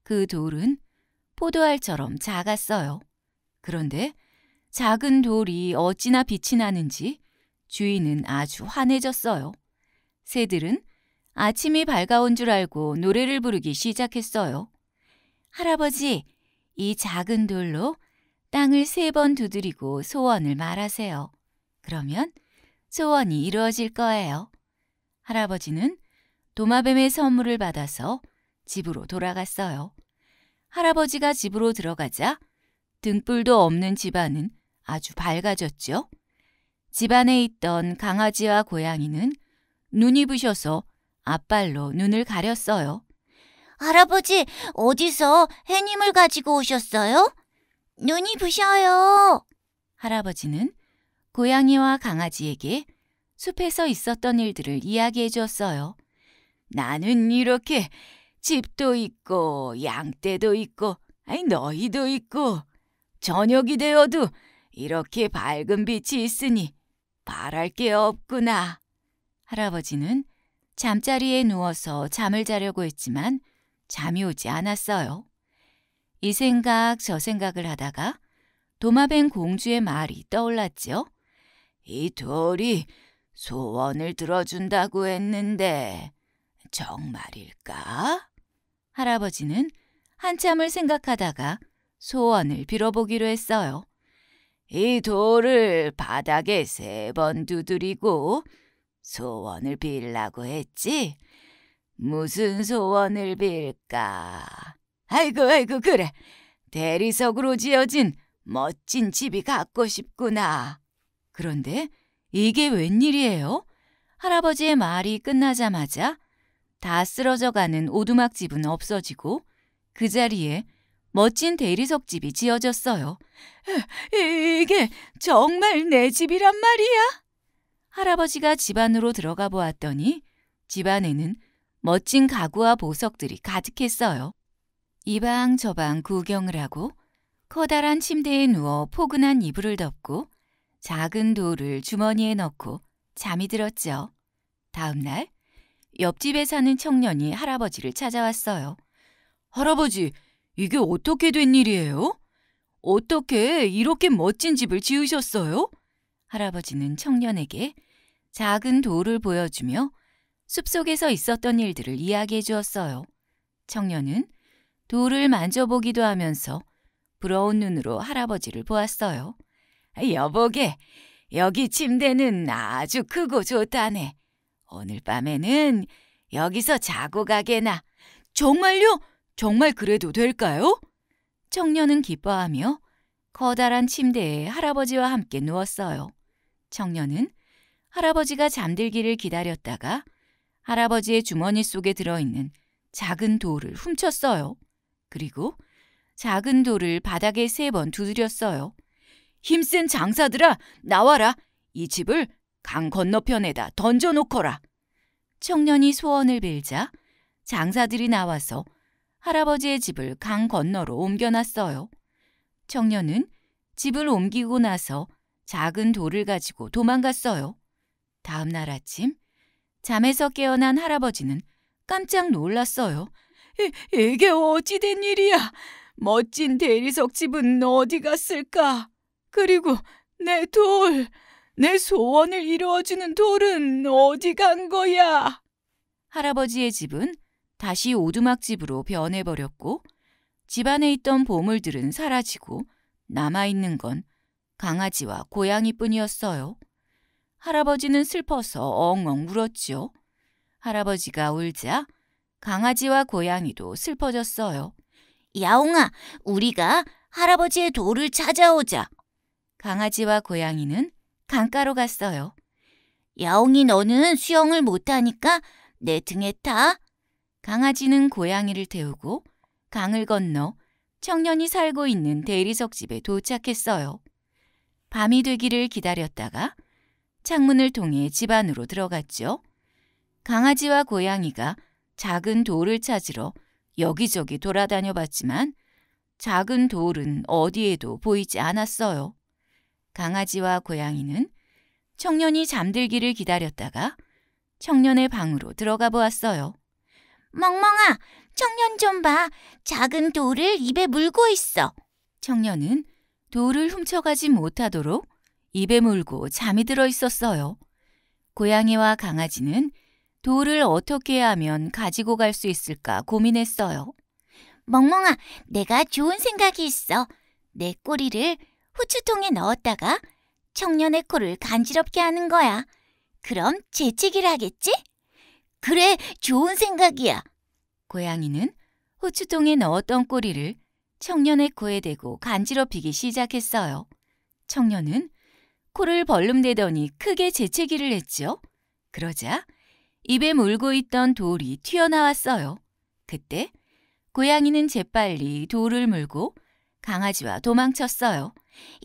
그 돌은 포도알처럼 작았어요. 그런데 작은 돌이 어찌나 빛이 나는지 주인은 아주 환해졌어요. 새들은 아침이 밝아온 줄 알고 노래를 부르기 시작했어요. 할아버지, 이 작은 돌로 땅을 세 번 두드리고 소원을 말하세요. 그러면 소원이 이루어질 거예요. 할아버지는 도마뱀의 선물을 받아서 집으로 돌아갔어요. 할아버지가 집으로 들어가자 등불도 없는 집안은 아주 밝아졌죠. 집안에 있던 강아지와 고양이는 눈이 부셔서 앞발로 눈을 가렸어요. 할아버지, 어디서 해님을 가지고 오셨어요? 눈이 부셔요. 할아버지는 고양이와 강아지에게 숲에서 있었던 일들을 이야기해 주었어요. 나는 이렇게 집도 있고 양떼도 있고 아니 너희도 있고 저녁이 되어도 이렇게 밝은 빛이 있으니 바랄 게 없구나. 할아버지는 잠자리에 누워서 잠을 자려고 했지만 잠이 오지 않았어요. 이 생각 저 생각을 하다가 도마뱀 공주의 말이 떠올랐죠. 이 돌이 소원을 들어준다고 했는데 정말일까? 할아버지는 한참을 생각하다가 소원을 빌어보기로 했어요. 이 돌을 바닥에 세 번 두드리고 소원을 빌라고 했지? 무슨 소원을 빌까? 아이고, 아이고, 그래. 대리석으로 지어진 멋진 집이 갖고 싶구나. 그런데 이게 웬일이에요? 할아버지의 말이 끝나자마자 다 쓰러져 가는 오두막 집은 없어지고 그 자리에 멋진 대리석 집이 지어졌어요. 이게 정말 내 집이란 말이야? 할아버지가 집 안으로 들어가 보았더니 집 안에는 멋진 가구와 보석들이 가득했어요. 이방 저방 구경을 하고 커다란 침대에 누워 포근한 이불을 덮고 작은 돌을 주머니에 넣고 잠이 들었죠. 다음 날 옆집에 사는 청년이 할아버지를 찾아왔어요. 할아버지, 이게 어떻게 된 일이에요? 어떻게 이렇게 멋진 집을 지으셨어요? 할아버지는 청년에게 작은 돌을 보여주며 숲속에서 있었던 일들을 이야기해 주었어요. 청년은 돌을 만져보기도 하면서 부러운 눈으로 할아버지를 보았어요. 여보게, 여기 침대는 아주 크고 좋다네. 오늘 밤에는 여기서 자고 가게나. 정말요? 정말 그래도 될까요? 청년은 기뻐하며 커다란 침대에 할아버지와 함께 누웠어요. 청년은 할아버지가 잠들기를 기다렸다가 할아버지의 주머니 속에 들어있는 작은 돌을 훔쳤어요. 그리고 작은 돌을 바닥에 세 번 두드렸어요. 힘센 장사들아, 나와라. 이 집을 강 건너편에다 던져놓거라. 청년이 소원을 빌자 장사들이 나와서 할아버지의 집을 강 건너로 옮겨놨어요. 청년은 집을 옮기고 나서 작은 돌을 가지고 도망갔어요. 다음 날 아침 잠에서 깨어난 할아버지는 깜짝 놀랐어요. 이, 이게 어찌 된 일이야? 멋진 대리석 집은 어디 갔을까? 그리고 내 돌, 내 소원을 이루어주는 돌은 어디 간 거야? 할아버지의 집은 다시 오두막집으로 변해버렸고 집안에 있던 보물들은 사라지고 남아있는 건 강아지와 고양이뿐이었어요. 할아버지는 슬퍼서 엉엉 울었지요. 할아버지가 울자 강아지와 고양이도 슬퍼졌어요. 야옹아, 우리가 할아버지의 돌을 찾아오자. 강아지와 고양이는 강가로 갔어요. 야옹이 너는 수영을 못하니까 내 등에 타. 강아지는 고양이를 태우고 강을 건너 청년이 살고 있는 대리석 집에 도착했어요. 밤이 되기를 기다렸다가 창문을 통해 집 안으로 들어갔죠. 강아지와 고양이가 작은 돌을 찾으러 여기저기 돌아다녀 봤지만 작은 돌은 어디에도 보이지 않았어요. 강아지와 고양이는 청년이 잠들기를 기다렸다가 청년의 방으로 들어가 보았어요. 멍멍아, 청년 좀 봐. 작은 돌을 입에 물고 있어. 청년은 돌을 훔쳐가지 못하도록 입에 물고 잠이 들어 있었어요. 고양이와 강아지는 돌을 어떻게 하면 가지고 갈 수 있을까 고민했어요. 멍멍아, 내가 좋은 생각이 있어. 내 꼬리를 후추통에 넣었다가 청년의 코를 간지럽게 하는 거야. 그럼 재채기를 하겠지? 그래, 좋은 생각이야. 고양이는 후추통에 넣었던 꼬리를 청년의 코에 대고 간지럽히기 시작했어요. 청년은 코를 벌름대더니 크게 재채기를 했죠. 그러자 입에 물고 있던 돌이 튀어나왔어요. 그때 고양이는 재빨리 돌을 물고 강아지와 도망쳤어요.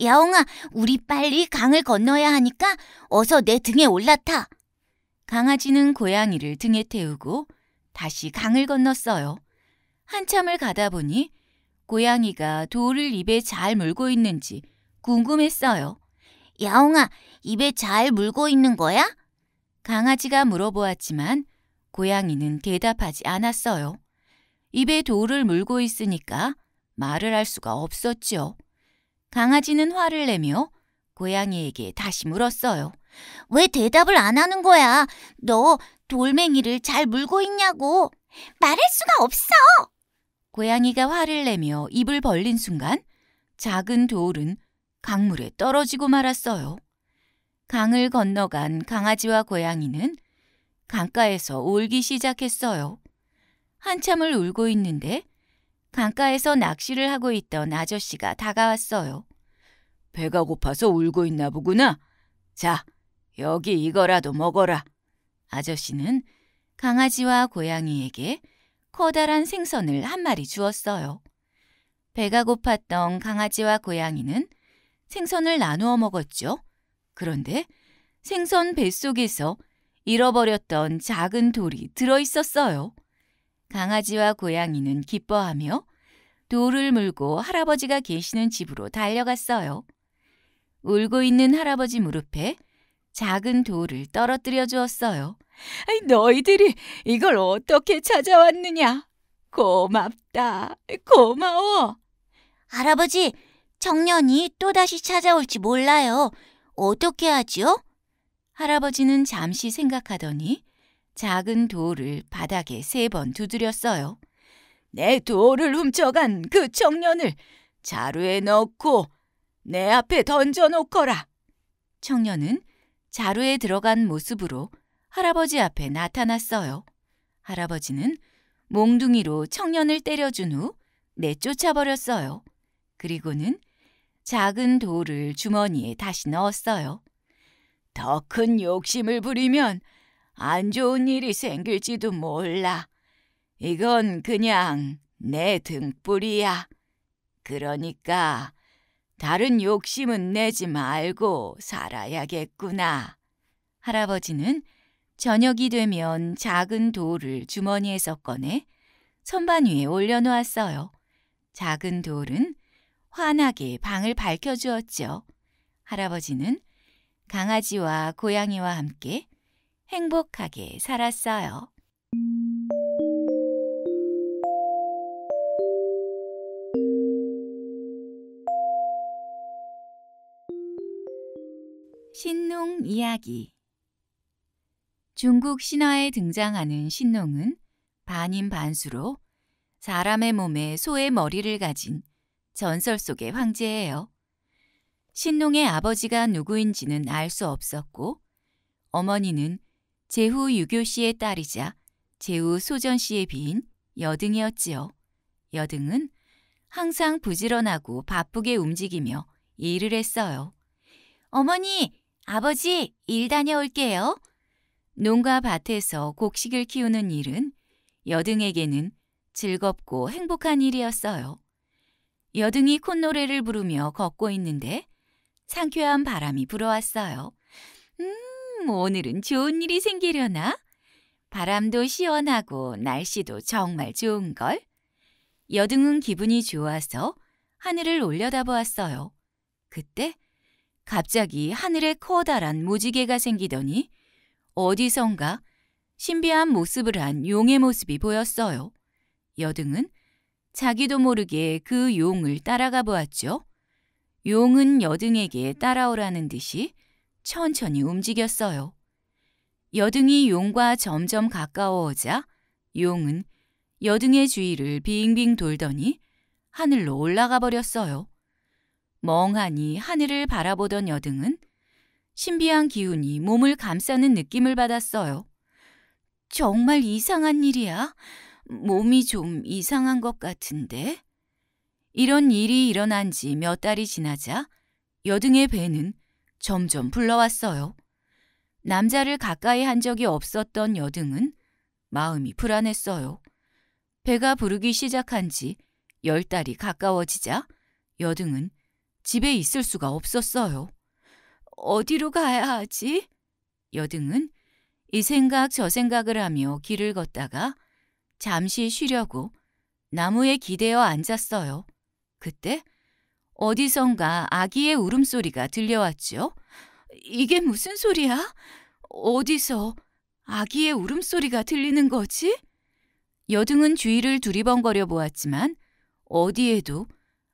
야옹아, 우리 빨리 강을 건너야 하니까 어서 내 등에 올라타. 강아지는 고양이를 등에 태우고 다시 강을 건넜어요. 한참을 가다 보니 고양이가 돌을 입에 잘 물고 있는지 궁금했어요. 야옹아, 입에 잘 물고 있는 거야? 강아지가 물어보았지만 고양이는 대답하지 않았어요. 입에 돌을 물고 있으니까 말을 할 수가 없었죠. 강아지는 화를 내며 고양이에게 다시 물었어요. 왜 대답을 안 하는 거야? 너 돌멩이를 잘 물고 있냐고. 말할 수가 없어. 고양이가 화를 내며 입을 벌린 순간 작은 돌은 강물에 떨어지고 말았어요. 강을 건너간 강아지와 고양이는 강가에서 울기 시작했어요. 한참을 울고 있는데 강가에서 낚시를 하고 있던 아저씨가 다가왔어요. 배가 고파서 울고 있나 보구나. 자, 여기 이거라도 먹어라. 아저씨는 강아지와 고양이에게 커다란 생선을 한 마리 주었어요. 배가 고팠던 강아지와 고양이는 생선을 나누어 먹었죠. 그런데 생선 뱃속에서 잃어버렸던 작은 돌이 들어 있었어요. 강아지와 고양이는 기뻐하며 돌을 물고 할아버지가 계시는 집으로 달려갔어요. 울고 있는 할아버지 무릎에 작은 돌을 떨어뜨려 주었어요. 너희들이 이걸 어떻게 찾아왔느냐? 고맙다. 고마워. 할아버지, 청년이 또다시 찾아올지 몰라요. 어떻게 하지요? 할아버지는 잠시 생각하더니 작은 돌을 바닥에 세 번 두드렸어요. 내 돌을 훔쳐간 그 청년을 자루에 넣고 내 앞에 던져 놓거라. 청년은 자루에 들어간 모습으로 할아버지 앞에 나타났어요. 할아버지는 몽둥이로 청년을 때려준 후 내쫓아 버렸어요. 그리고는 작은 돌을 주머니에 다시 넣었어요. 더 큰 욕심을 부리면 안 좋은 일이 생길지도 몰라. 이건 그냥 내 등불이야. 그러니까 다른 욕심은 내지 말고 살아야겠구나. 할아버지는 저녁이 되면 작은 돌을 주머니에서 꺼내 선반 위에 올려놓았어요. 작은 돌은 환하게 방을 밝혀주었죠. 할아버지는 강아지와 고양이와 함께 행복하게 살았어요. 신농 이야기 중국 신화에 등장하는 신농은 반인 반수로 사람의 몸에 소의 머리를 가진 전설 속의 황제예요. 신농의 아버지가 누구인지는 알 수 없었고 어머니는 제후 유교 씨의 딸이자 제후 소전 씨의 비인 여등이었지요. 여등은 항상 부지런하고 바쁘게 움직이며 일을 했어요. 어머니, 아버지, 일 다녀올게요. 농가 밭에서 곡식을 키우는 일은 여등에게는 즐겁고 행복한 일이었어요. 여등이 콧노래를 부르며 걷고 있는데 상쾌한 바람이 불어왔어요. 음, 오늘은 좋은 일이 생기려나? 바람도 시원하고 날씨도 정말 좋은걸? 여등은 기분이 좋아서 하늘을 올려다보았어요. 그때 갑자기 하늘에 커다란 무지개가 생기더니 어디선가 신비한 모습을 한 용의 모습이 보였어요. 여등은 자기도 모르게 그 용을 따라가 보았죠. 용은 여등에게 따라오라는 듯이 천천히 움직였어요. 여등이 용과 점점 가까워오자 용은 여등의 주위를 빙빙 돌더니 하늘로 올라가 버렸어요. 멍하니 하늘을 바라보던 여등은 신비한 기운이 몸을 감싸는 느낌을 받았어요. 정말 이상한 일이야. 몸이 좀 이상한 것 같은데. 이런 일이 일어난 지 몇 달이 지나자 여등의 배는 점점 불러왔어요. 남자를 가까이 한 적이 없었던 여등은 마음이 불안했어요. 배가 부르기 시작한 지 열 달이 가까워지자 여등은 집에 있을 수가 없었어요. 어디로 가야 하지? 여등은 이 생각 저 생각을 하며 길을 걷다가 잠시 쉬려고 나무에 기대어 앉았어요. 그때 어디선가 아기의 울음소리가 들려왔죠. 이게 무슨 소리야? 어디서 아기의 울음소리가 들리는 거지? 여등은 주위를 두리번거려 보았지만 어디에도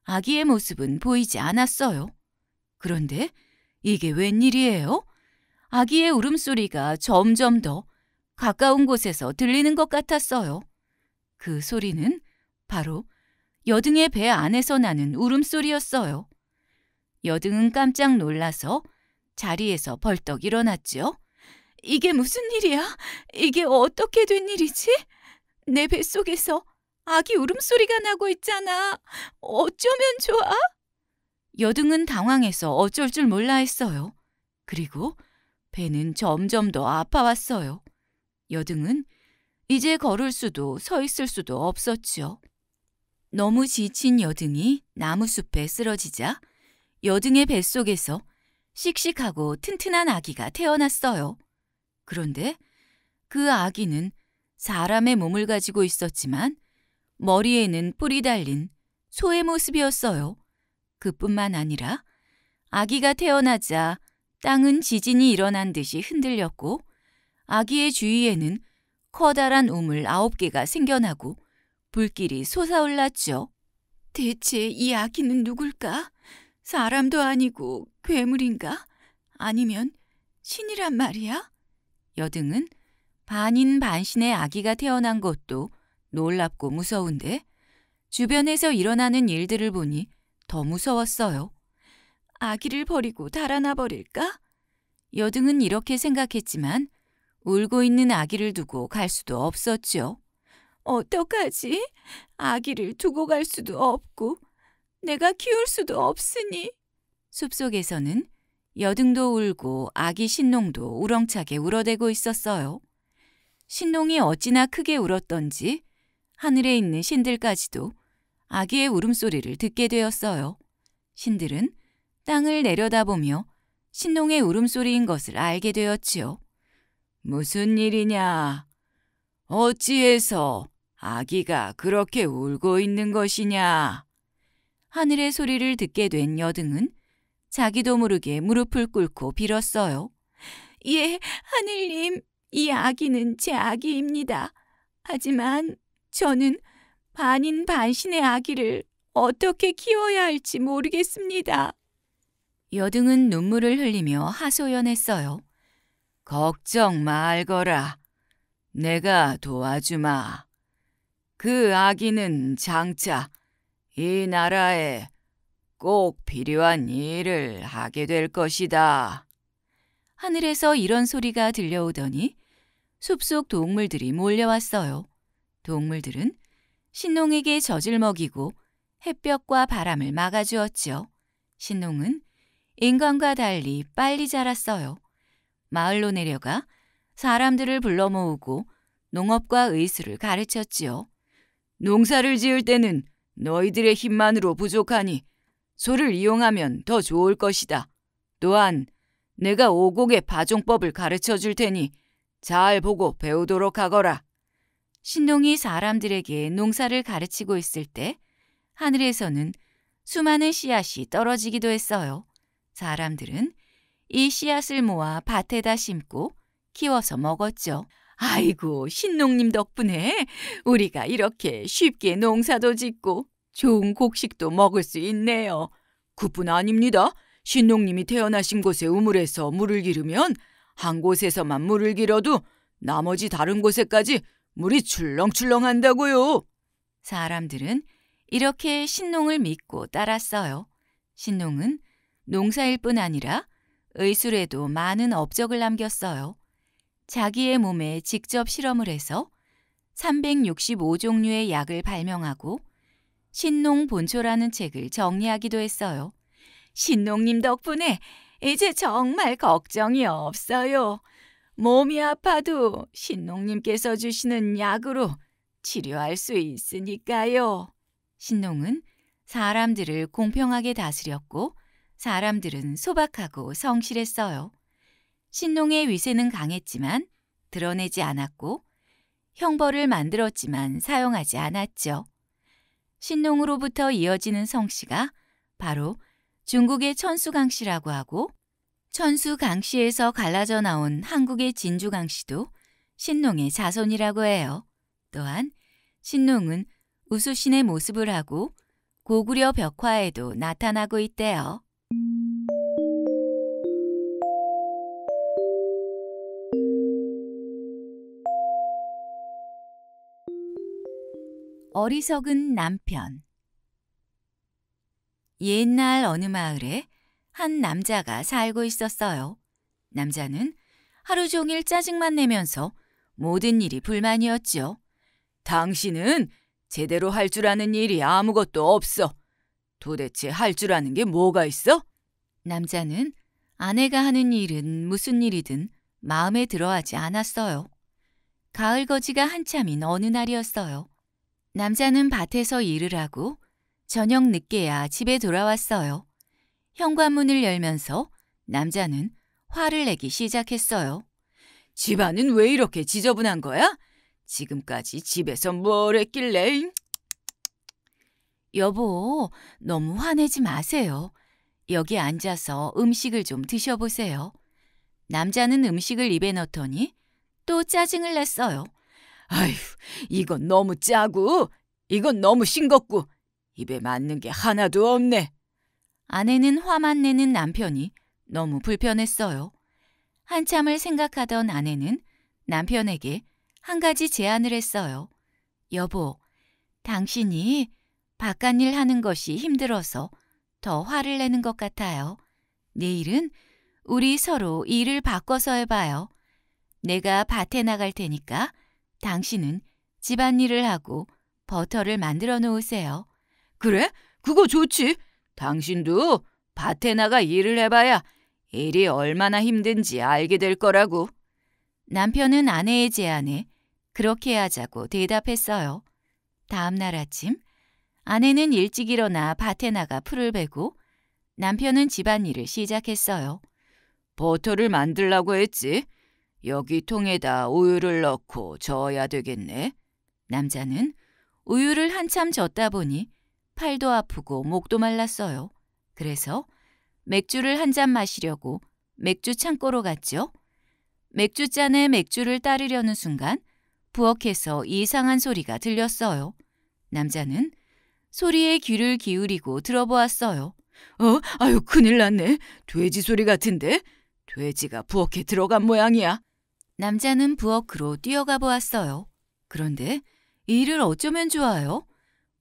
아기의 모습은 보이지 않았어요. 그런데 이게 웬일이에요? 아기의 울음소리가 점점 더 가까운 곳에서 들리는 것 같았어요. 그 소리는 바로 여등의 배 안에서 나는 울음소리였어요. 여등은 깜짝 놀라서 자리에서 벌떡 일어났죠. 이게 무슨 일이야? 이게 어떻게 된 일이지? 내 뱃속에서 아기 울음소리가 나고 있잖아. 어쩌면 좋아? 여등은 당황해서 어쩔 줄 몰라 했어요. 그리고 배는 점점 더 아파왔어요. 여등은 이제 걸을 수도 서 있을 수도 없었지요. 너무 지친 여등이 나무숲에 쓰러지자 여등의 뱃속에서 씩씩하고 튼튼한 아기가 태어났어요. 그런데 그 아기는 사람의 몸을 가지고 있었지만 머리에는 뿔이 달린 소의 모습이었어요. 그뿐만 아니라 아기가 태어나자 땅은 지진이 일어난 듯이 흔들렸고 아기의 주위에는 커다란 우물 아홉 개가 생겨나고 불길이 솟아올랐죠. 대체 이 아기는 누굴까? 사람도 아니고 괴물인가? 아니면 신이란 말이야? 여등은 반인 반신의 아기가 태어난 것도 놀랍고 무서운데 주변에서 일어나는 일들을 보니 더 무서웠어요. 아기를 버리고 달아나 버릴까? 여등은 이렇게 생각했지만 울고 있는 아기를 두고 갈 수도 없었죠. 어떡하지? 아기를 두고 갈 수도 없고 내가 키울 수도 없으니. 숲속에서는 여등도 울고 아기 신농도 우렁차게 울어대고 있었어요. 신농이 어찌나 크게 울었던지 하늘에 있는 신들까지도 아기의 울음소리를 듣게 되었어요. 신들은 땅을 내려다보며 신농의 울음소리인 것을 알게 되었지요. 무슨 일이냐? 어찌해서 아기가 그렇게 울고 있는 것이냐? 하늘의 소리를 듣게 된 여등은 자기도 모르게 무릎을 꿇고 빌었어요. 예, 하늘님, 이 아기는 제 아기입니다. 하지만 저는 반인 반신의 아기를 어떻게 키워야 할지 모르겠습니다. 여등은 눈물을 흘리며 하소연했어요. 걱정 말거라. 내가 도와주마. 그 아기는 장차 이 나라에 꼭 필요한 일을 하게 될 것이다. 하늘에서 이런 소리가 들려오더니 숲속 동물들이 몰려왔어요. 동물들은 신농에게 젖을 먹이고 햇볕과 바람을 막아주었죠. 신농은 인간과 달리 빨리 자랐어요. 마을로 내려가 사람들을 불러 모으고 농업과 의수를 가르쳤지요. 농사를 지을 때는 너희들의 힘만으로 부족하니 소를 이용하면 더 좋을 것이다. 또한 내가 오곡의 파종법을 가르쳐 줄 테니 잘 보고 배우도록 하거라. 신농이 사람들에게 농사를 가르치고 있을 때 하늘에서는 수많은 씨앗이 떨어지기도 했어요. 사람들은 이 씨앗을 모아 밭에다 심고 키워서 먹었죠. 아이고, 신농님 덕분에 우리가 이렇게 쉽게 농사도 짓고 좋은 곡식도 먹을 수 있네요. 그뿐 아닙니다. 신농님이 태어나신 곳의 우물에서 물을 기르면 한 곳에서만 물을 길어도 나머지 다른 곳에까지 물이 출렁출렁한다고요. 사람들은 이렇게 신농을 믿고 따랐어요. 신농은 농사일 뿐 아니라 의술에도 많은 업적을 남겼어요. 자기의 몸에 직접 실험을 해서 365종류의 약을 발명하고 신농 본초라는 책을 정리하기도 했어요. 신농님 덕분에 이제 정말 걱정이 없어요. 몸이 아파도 신농님께서 주시는 약으로 치료할 수 있으니까요. 신농은 사람들을 공평하게 다스렸고 사람들은 소박하고 성실했어요. 신농의 위세는 강했지만 드러내지 않았고 형벌을 만들었지만 사용하지 않았죠. 신농으로부터 이어지는 성씨가 바로 중국의 천수강 씨라고 하고 천수 강씨에서 갈라져 나온 한국의 진주 강씨도 신농의 자손이라고 해요. 또한 신농은 우수신의 모습을 하고 고구려 벽화에도 나타나고 있대요. 어리석은 남편 옛날 어느 마을에 한 남자가 살고 있었어요. 남자는 하루 종일 짜증만 내면서 모든 일이 불만이었죠. 당신은 제대로 할 줄 아는 일이 아무것도 없어. 도대체 할 줄 아는 게 뭐가 있어? 남자는 아내가 하는 일은 무슨 일이든 마음에 들어하지 않았어요. 가을 거지가 한참인 어느 날이었어요. 남자는 밭에서 일을 하고 저녁 늦게야 집에 돌아왔어요. 현관문을 열면서 남자는 화를 내기 시작했어요. 집안은 왜 이렇게 지저분한 거야? 지금까지 집에서 뭘 했길래? 여보, 너무 화내지 마세요. 여기 앉아서 음식을 좀 드셔보세요. 남자는 음식을 입에 넣더니 또 짜증을 냈어요. 아휴, 이건 너무 짜고, 이건 너무 싱겁고, 입에 맞는 게 하나도 없네. 아내는 화만 내는 남편이 너무 불편했어요. 한참을 생각하던 아내는 남편에게 한 가지 제안을 했어요. 여보, 당신이 바깥 일 하는 것이 힘들어서 더 화를 내는 것 같아요. 내일은 우리 서로 일을 바꿔서 해봐요. 내가 밭에 나갈 테니까 당신은 집안일을 하고 버터를 만들어 놓으세요. 그래? 그거 좋지. 당신도 밭에 나가 일을 해봐야 일이 얼마나 힘든지 알게 될 거라고. 남편은 아내의 제안에 그렇게 하자고 대답했어요. 다음 날 아침, 아내는 일찍 일어나 밭에 나가 풀을 베고 남편은 집안일을 시작했어요. 버터를 만들라고 했지. 여기 통에다 우유를 넣고 저어야 되겠네. 남자는 우유를 한참 젓다 보니 팔도 아프고 목도 말랐어요. 그래서 맥주를 한 잔 마시려고 맥주 창고로 갔죠. 맥주 잔에 맥주를 따르려는 순간 부엌에서 이상한 소리가 들렸어요. 남자는 소리에 귀를 기울이고 들어보았어요. 어? 아유, 큰일 났네. 돼지 소리 같은데? 돼지가 부엌에 들어간 모양이야. 남자는 부엌으로 뛰어가 보았어요. 그런데 이를 어쩌면 좋아요?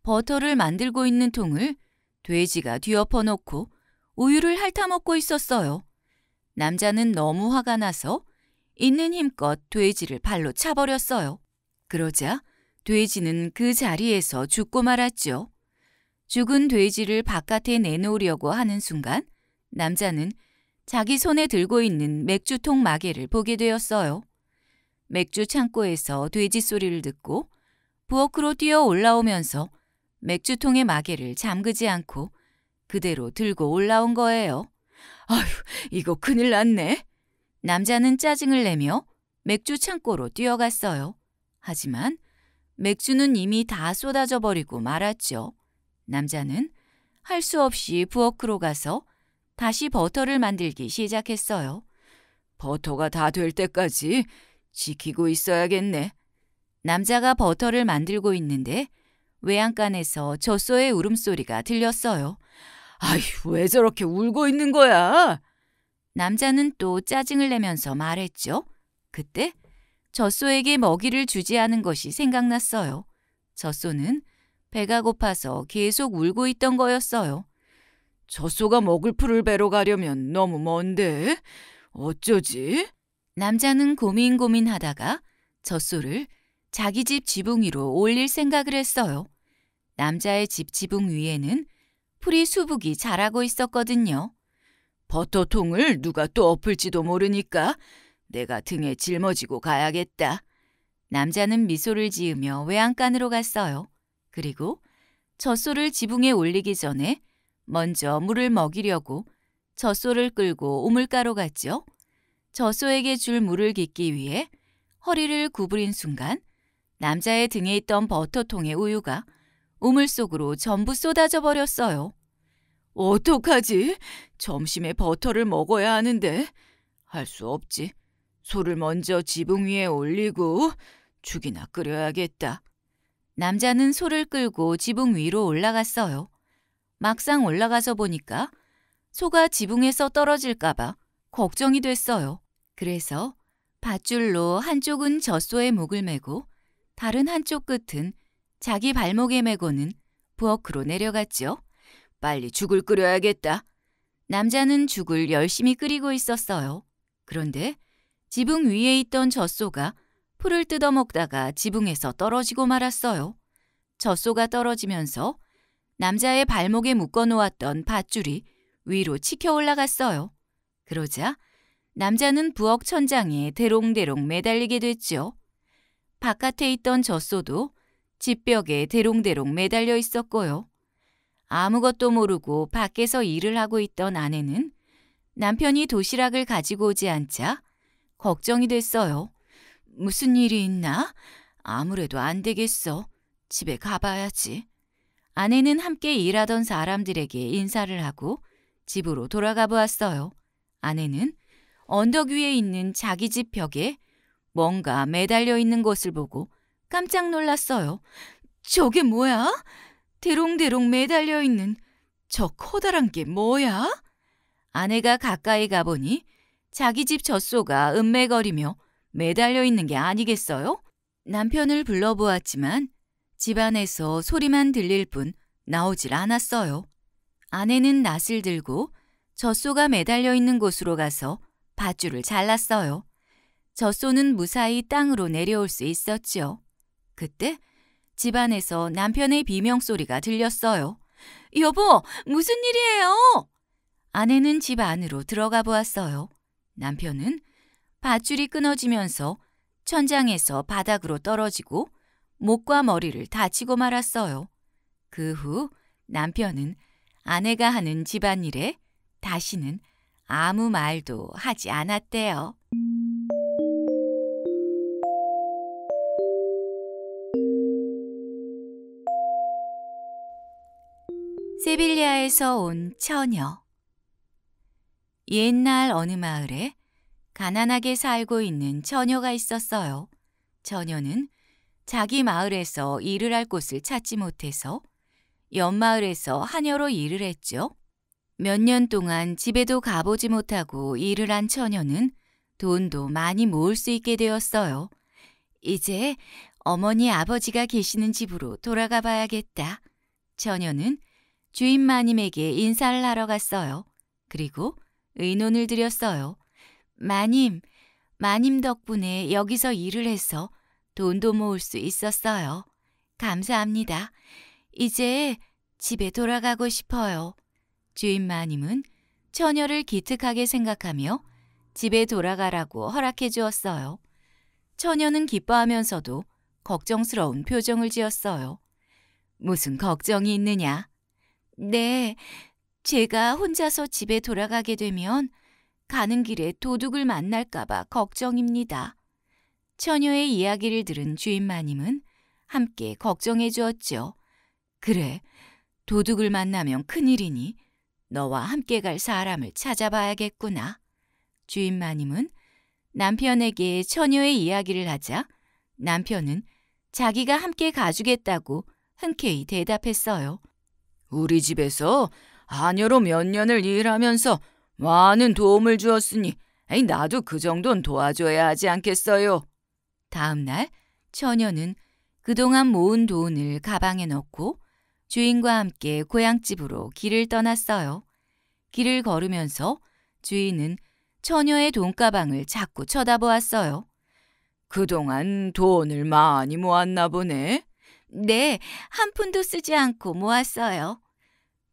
버터를 만들고 있는 통을 돼지가 뒤엎어 놓고 우유를 핥아먹고 있었어요. 남자는 너무 화가 나서 있는 힘껏 돼지를 발로 차버렸어요. 그러자 돼지는 그 자리에서 죽고 말았죠. 죽은 돼지를 바깥에 내놓으려고 하는 순간 남자는 자기 손에 들고 있는 맥주통 마개를 보게 되었어요. 맥주 창고에서 돼지 소리를 듣고 부엌으로 뛰어 올라오면서 맥주통의 마개를 잠그지 않고 그대로 들고 올라온 거예요. 아휴, 이거 큰일 났네. 남자는 짜증을 내며 맥주 창고로 뛰어갔어요. 하지만 맥주는 이미 다 쏟아져 버리고 말았죠. 남자는 할 수 없이 부엌으로 가서 다시 버터를 만들기 시작했어요. 버터가 다 될 때까지 지키고 있어야겠네. 남자가 버터를 만들고 있는데 외양간에서 젖소의 울음소리가 들렸어요. 아휴, 왜 저렇게 울고 있는 거야? 남자는 또 짜증을 내면서 말했죠. 그때 젖소에게 먹이를 주지 않은 것이 생각났어요. 젖소는 배가 고파서 계속 울고 있던 거였어요. 젖소가 먹을 풀을 베러 가려면 너무 먼데 어쩌지? 남자는 고민 고민하다가 젖소를 자기 집 지붕 위로 올릴 생각을 했어요. 남자의 집 지붕 위에는 풀이 수북이 자라고 있었거든요. 버터통을 누가 또 엎을지도 모르니까 내가 등에 짊어지고 가야겠다. 남자는 미소를 지으며 외양간으로 갔어요. 그리고 젖소를 지붕에 올리기 전에 먼저 물을 먹이려고 젖소를 끌고 우물가로 갔죠. 젖소에게 줄 물을 깃기 위해 허리를 구부린 순간 남자의 등에 있던 버터통의 우유가 우물 속으로 전부 쏟아져 버렸어요. 어떡하지? 점심에 버터를 먹어야 하는데 할 수 없지. 소를 먼저 지붕 위에 올리고 죽이나 끓여야겠다. 남자는 소를 끌고 지붕 위로 올라갔어요. 막상 올라가서 보니까 소가 지붕에서 떨어질까봐 걱정이 됐어요. 그래서 밧줄로 한쪽은 젖소의 목을 메고 다른 한쪽 끝은 자기 발목에 메고는 부엌으로 내려갔죠. 빨리 죽을 끓여야겠다. 남자는 죽을 열심히 끓이고 있었어요. 그런데 지붕 위에 있던 젖소가 풀을 뜯어먹다가 지붕에서 떨어지고 말았어요. 젖소가 떨어지면서 남자의 발목에 묶어놓았던 밧줄이 위로 치켜 올라갔어요. 그러자 남자는 부엌 천장에 대롱대롱 매달리게 됐죠. 바깥에 있던 젖소도 집벽에 대롱대롱 매달려 있었고요. 아무것도 모르고 밖에서 일을 하고 있던 아내는 남편이 도시락을 가지고 오지 않자 걱정이 됐어요. 무슨 일이 있나? 아무래도 안 되겠어. 집에 가봐야지. 아내는 함께 일하던 사람들에게 인사를 하고 집으로 돌아가 보았어요. 아내는 언덕 위에 있는 자기 집 벽에 뭔가 매달려 있는 것을 보고 깜짝 놀랐어요. 저게 뭐야? 대롱대롱 매달려 있는 저 커다란 게 뭐야? 아내가 가까이 가보니 자기 집 젖소가 음매거리며 매달려 있는 게 아니겠어요? 남편을 불러보았지만 집안에서 소리만 들릴 뿐 나오질 않았어요. 아내는 낫을 들고 젖소가 매달려 있는 곳으로 가서 밧줄을 잘랐어요. 젖소는 무사히 땅으로 내려올 수 있었지요. 그때 집안에서 남편의 비명소리가 들렸어요. 여보, 무슨 일이에요? 아내는 집 안으로 들어가 보았어요. 남편은 밧줄이 끊어지면서 천장에서 바닥으로 떨어지고 목과 머리를 다치고 말았어요. 그 후 남편은 아내가 하는 집안일에 다시는 아무 말도 하지 않았대요. 세빌리아에서 온 처녀. 옛날 어느 마을에 가난하게 살고 있는 처녀가 있었어요. 처녀는 자기 마을에서 일을 할 곳을 찾지 못해서 옆마을에서 하녀로 일을 했죠. 몇 년 동안 집에도 가보지 못하고 일을 한 처녀는 돈도 많이 모을 수 있게 되었어요. 이제 어머니 아버지가 계시는 집으로 돌아가 봐야겠다. 처녀는 주인 마님에게 인사를 하러 갔어요. 그리고 의논을 드렸어요. 마님, 마님 덕분에 여기서 일을 해서 돈도 모을 수 있었어요. 감사합니다. 이제 집에 돌아가고 싶어요. 주인 마님은 처녀를 기특하게 생각하며 집에 돌아가라고 허락해 주었어요. 처녀는 기뻐하면서도 걱정스러운 표정을 지었어요. 무슨 걱정이 있느냐? 네, 제가 혼자서 집에 돌아가게 되면 가는 길에 도둑을 만날까봐 걱정입니다. 처녀의 이야기를 들은 주인 마님은 함께 걱정해 주었죠. 그래, 도둑을 만나면 큰일이니 너와 함께 갈 사람을 찾아봐야겠구나. 주인 마님은 남편에게 처녀의 이야기를 하자 남편은 자기가 함께 가주겠다고 흔쾌히 대답했어요. 우리 집에서 아녀로 몇 년을 일하면서 많은 도움을 주었으니 나도 그 정도는 도와줘야 하지 않겠어요. 다음 날 처녀는 그동안 모은 돈을 가방에 넣고 주인과 함께 고향집으로 길을 떠났어요. 길을 걸으면서 주인은 처녀의 돈가방을 자꾸 쳐다보았어요. 그동안 돈을 많이 모았나 보네. 네, 한 푼도 쓰지 않고 모았어요.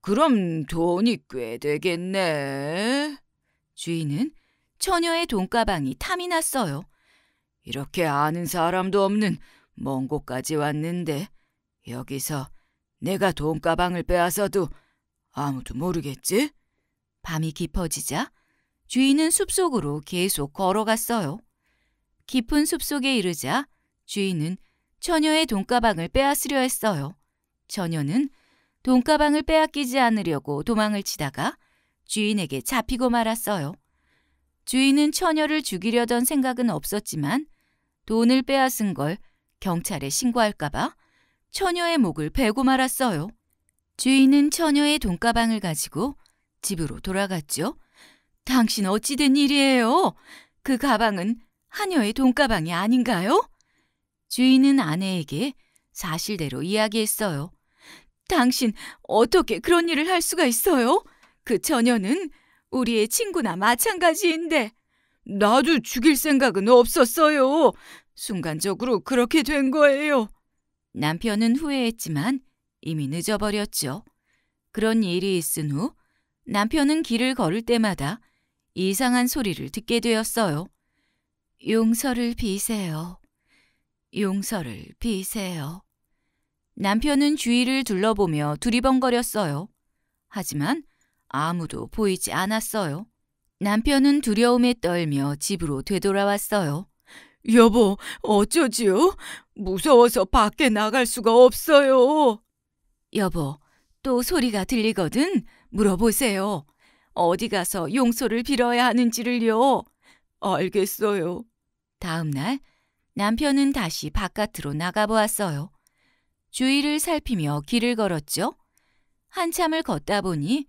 그럼 돈이 꽤 되겠네. 주인은 처녀의 돈가방이 탐이 났어요. 이렇게 아는 사람도 없는 먼 곳까지 왔는데 여기서 내가 돈가방을 빼앗아도 아무도 모르겠지? 밤이 깊어지자 주인은 숲속으로 계속 걸어갔어요. 깊은 숲속에 이르자 주인은 처녀의 돈가방을 빼앗으려 했어요. 처녀는 돈가방을 빼앗기지 않으려고 도망을 치다가 주인에게 잡히고 말았어요. 주인은 처녀를 죽이려던 생각은 없었지만 돈을 빼앗은 걸 경찰에 신고할까봐 처녀의 목을 베고 말았어요. 주인은 처녀의 돈가방을 가지고 집으로 돌아갔죠. 당신 어찌된 일이에요? 그 가방은 하녀의 돈가방이 아닌가요? 주인은 아내에게 사실대로 이야기했어요. 당신 어떻게 그런 일을 할 수가 있어요? 그 처녀는 우리의 친구나 마찬가지인데 나도 죽일 생각은 없었어요. 순간적으로 그렇게 된 거예요. 남편은 후회했지만 이미 늦어버렸죠. 그런 일이 있은 후 남편은 길을 걸을 때마다 이상한 소리를 듣게 되었어요. 용서를 비세요. 용서를 비세요. 남편은 주위를 둘러보며 두리번거렸어요. 하지만 아무도 보이지 않았어요. 남편은 두려움에 떨며 집으로 되돌아왔어요. 여보, 어쩌지요? 무서워서 밖에 나갈 수가 없어요. 여보, 또 소리가 들리거든 물어보세요. 어디 가서 용서를 빌어야 하는지를요. 알겠어요. 다음 날 남편은 다시 바깥으로 나가보았어요. 주위를 살피며 길을 걸었죠. 한참을 걷다 보니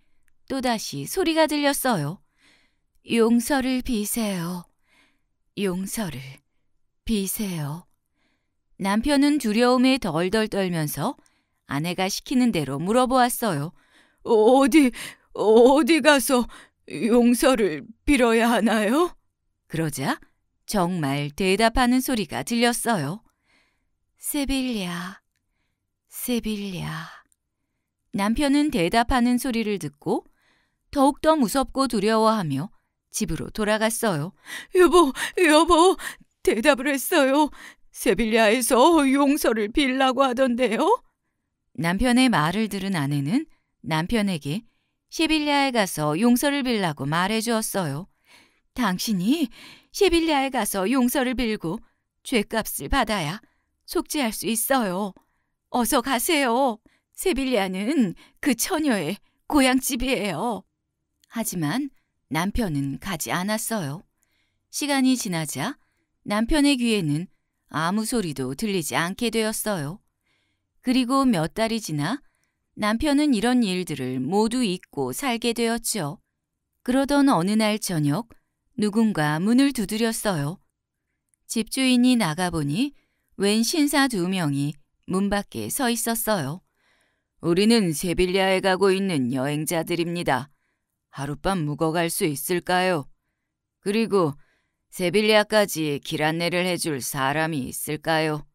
또다시 소리가 들렸어요. 용서를 비세요. 용서를 비세요. 남편은 두려움에 덜덜 떨면서 아내가 시키는 대로 물어보았어요. 어디, 어디 가서 용서를 빌어야 하나요? 그러자 정말 대답하는 소리가 들렸어요. 세빌리아, 세빌리아. 남편은 대답하는 소리를 듣고 더욱더 무섭고 두려워하며 집으로 돌아갔어요. 여보, 여보, 대답을 했어요. 세빌리아에서 용서를 빌라고 하던데요. 남편의 말을 들은 아내는 남편에게 세빌리아에 가서 용서를 빌라고 말해 주었어요. 당신이 세빌리아에 가서 용서를 빌고 죄값을 받아야 속죄할 수 있어요. 어서 가세요. 세빌리아는 그 처녀의 고향집이에요. 하지만 남편은 가지 않았어요. 시간이 지나자 남편의 귀에는 아무 소리도 들리지 않게 되었어요. 그리고 몇 달이 지나 남편은 이런 일들을 모두 잊고 살게 되었죠. 그러던 어느 날 저녁 누군가 문을 두드렸어요. 집주인이 나가보니 웬 신사 두 명이 문 밖에 서 있었어요. 우리는 세빌리아에 가고 있는 여행자들입니다. 하룻밤 묵어갈 수 있을까요? 그리고 세빌리아까지 길 안내를 해줄 사람이 있을까요?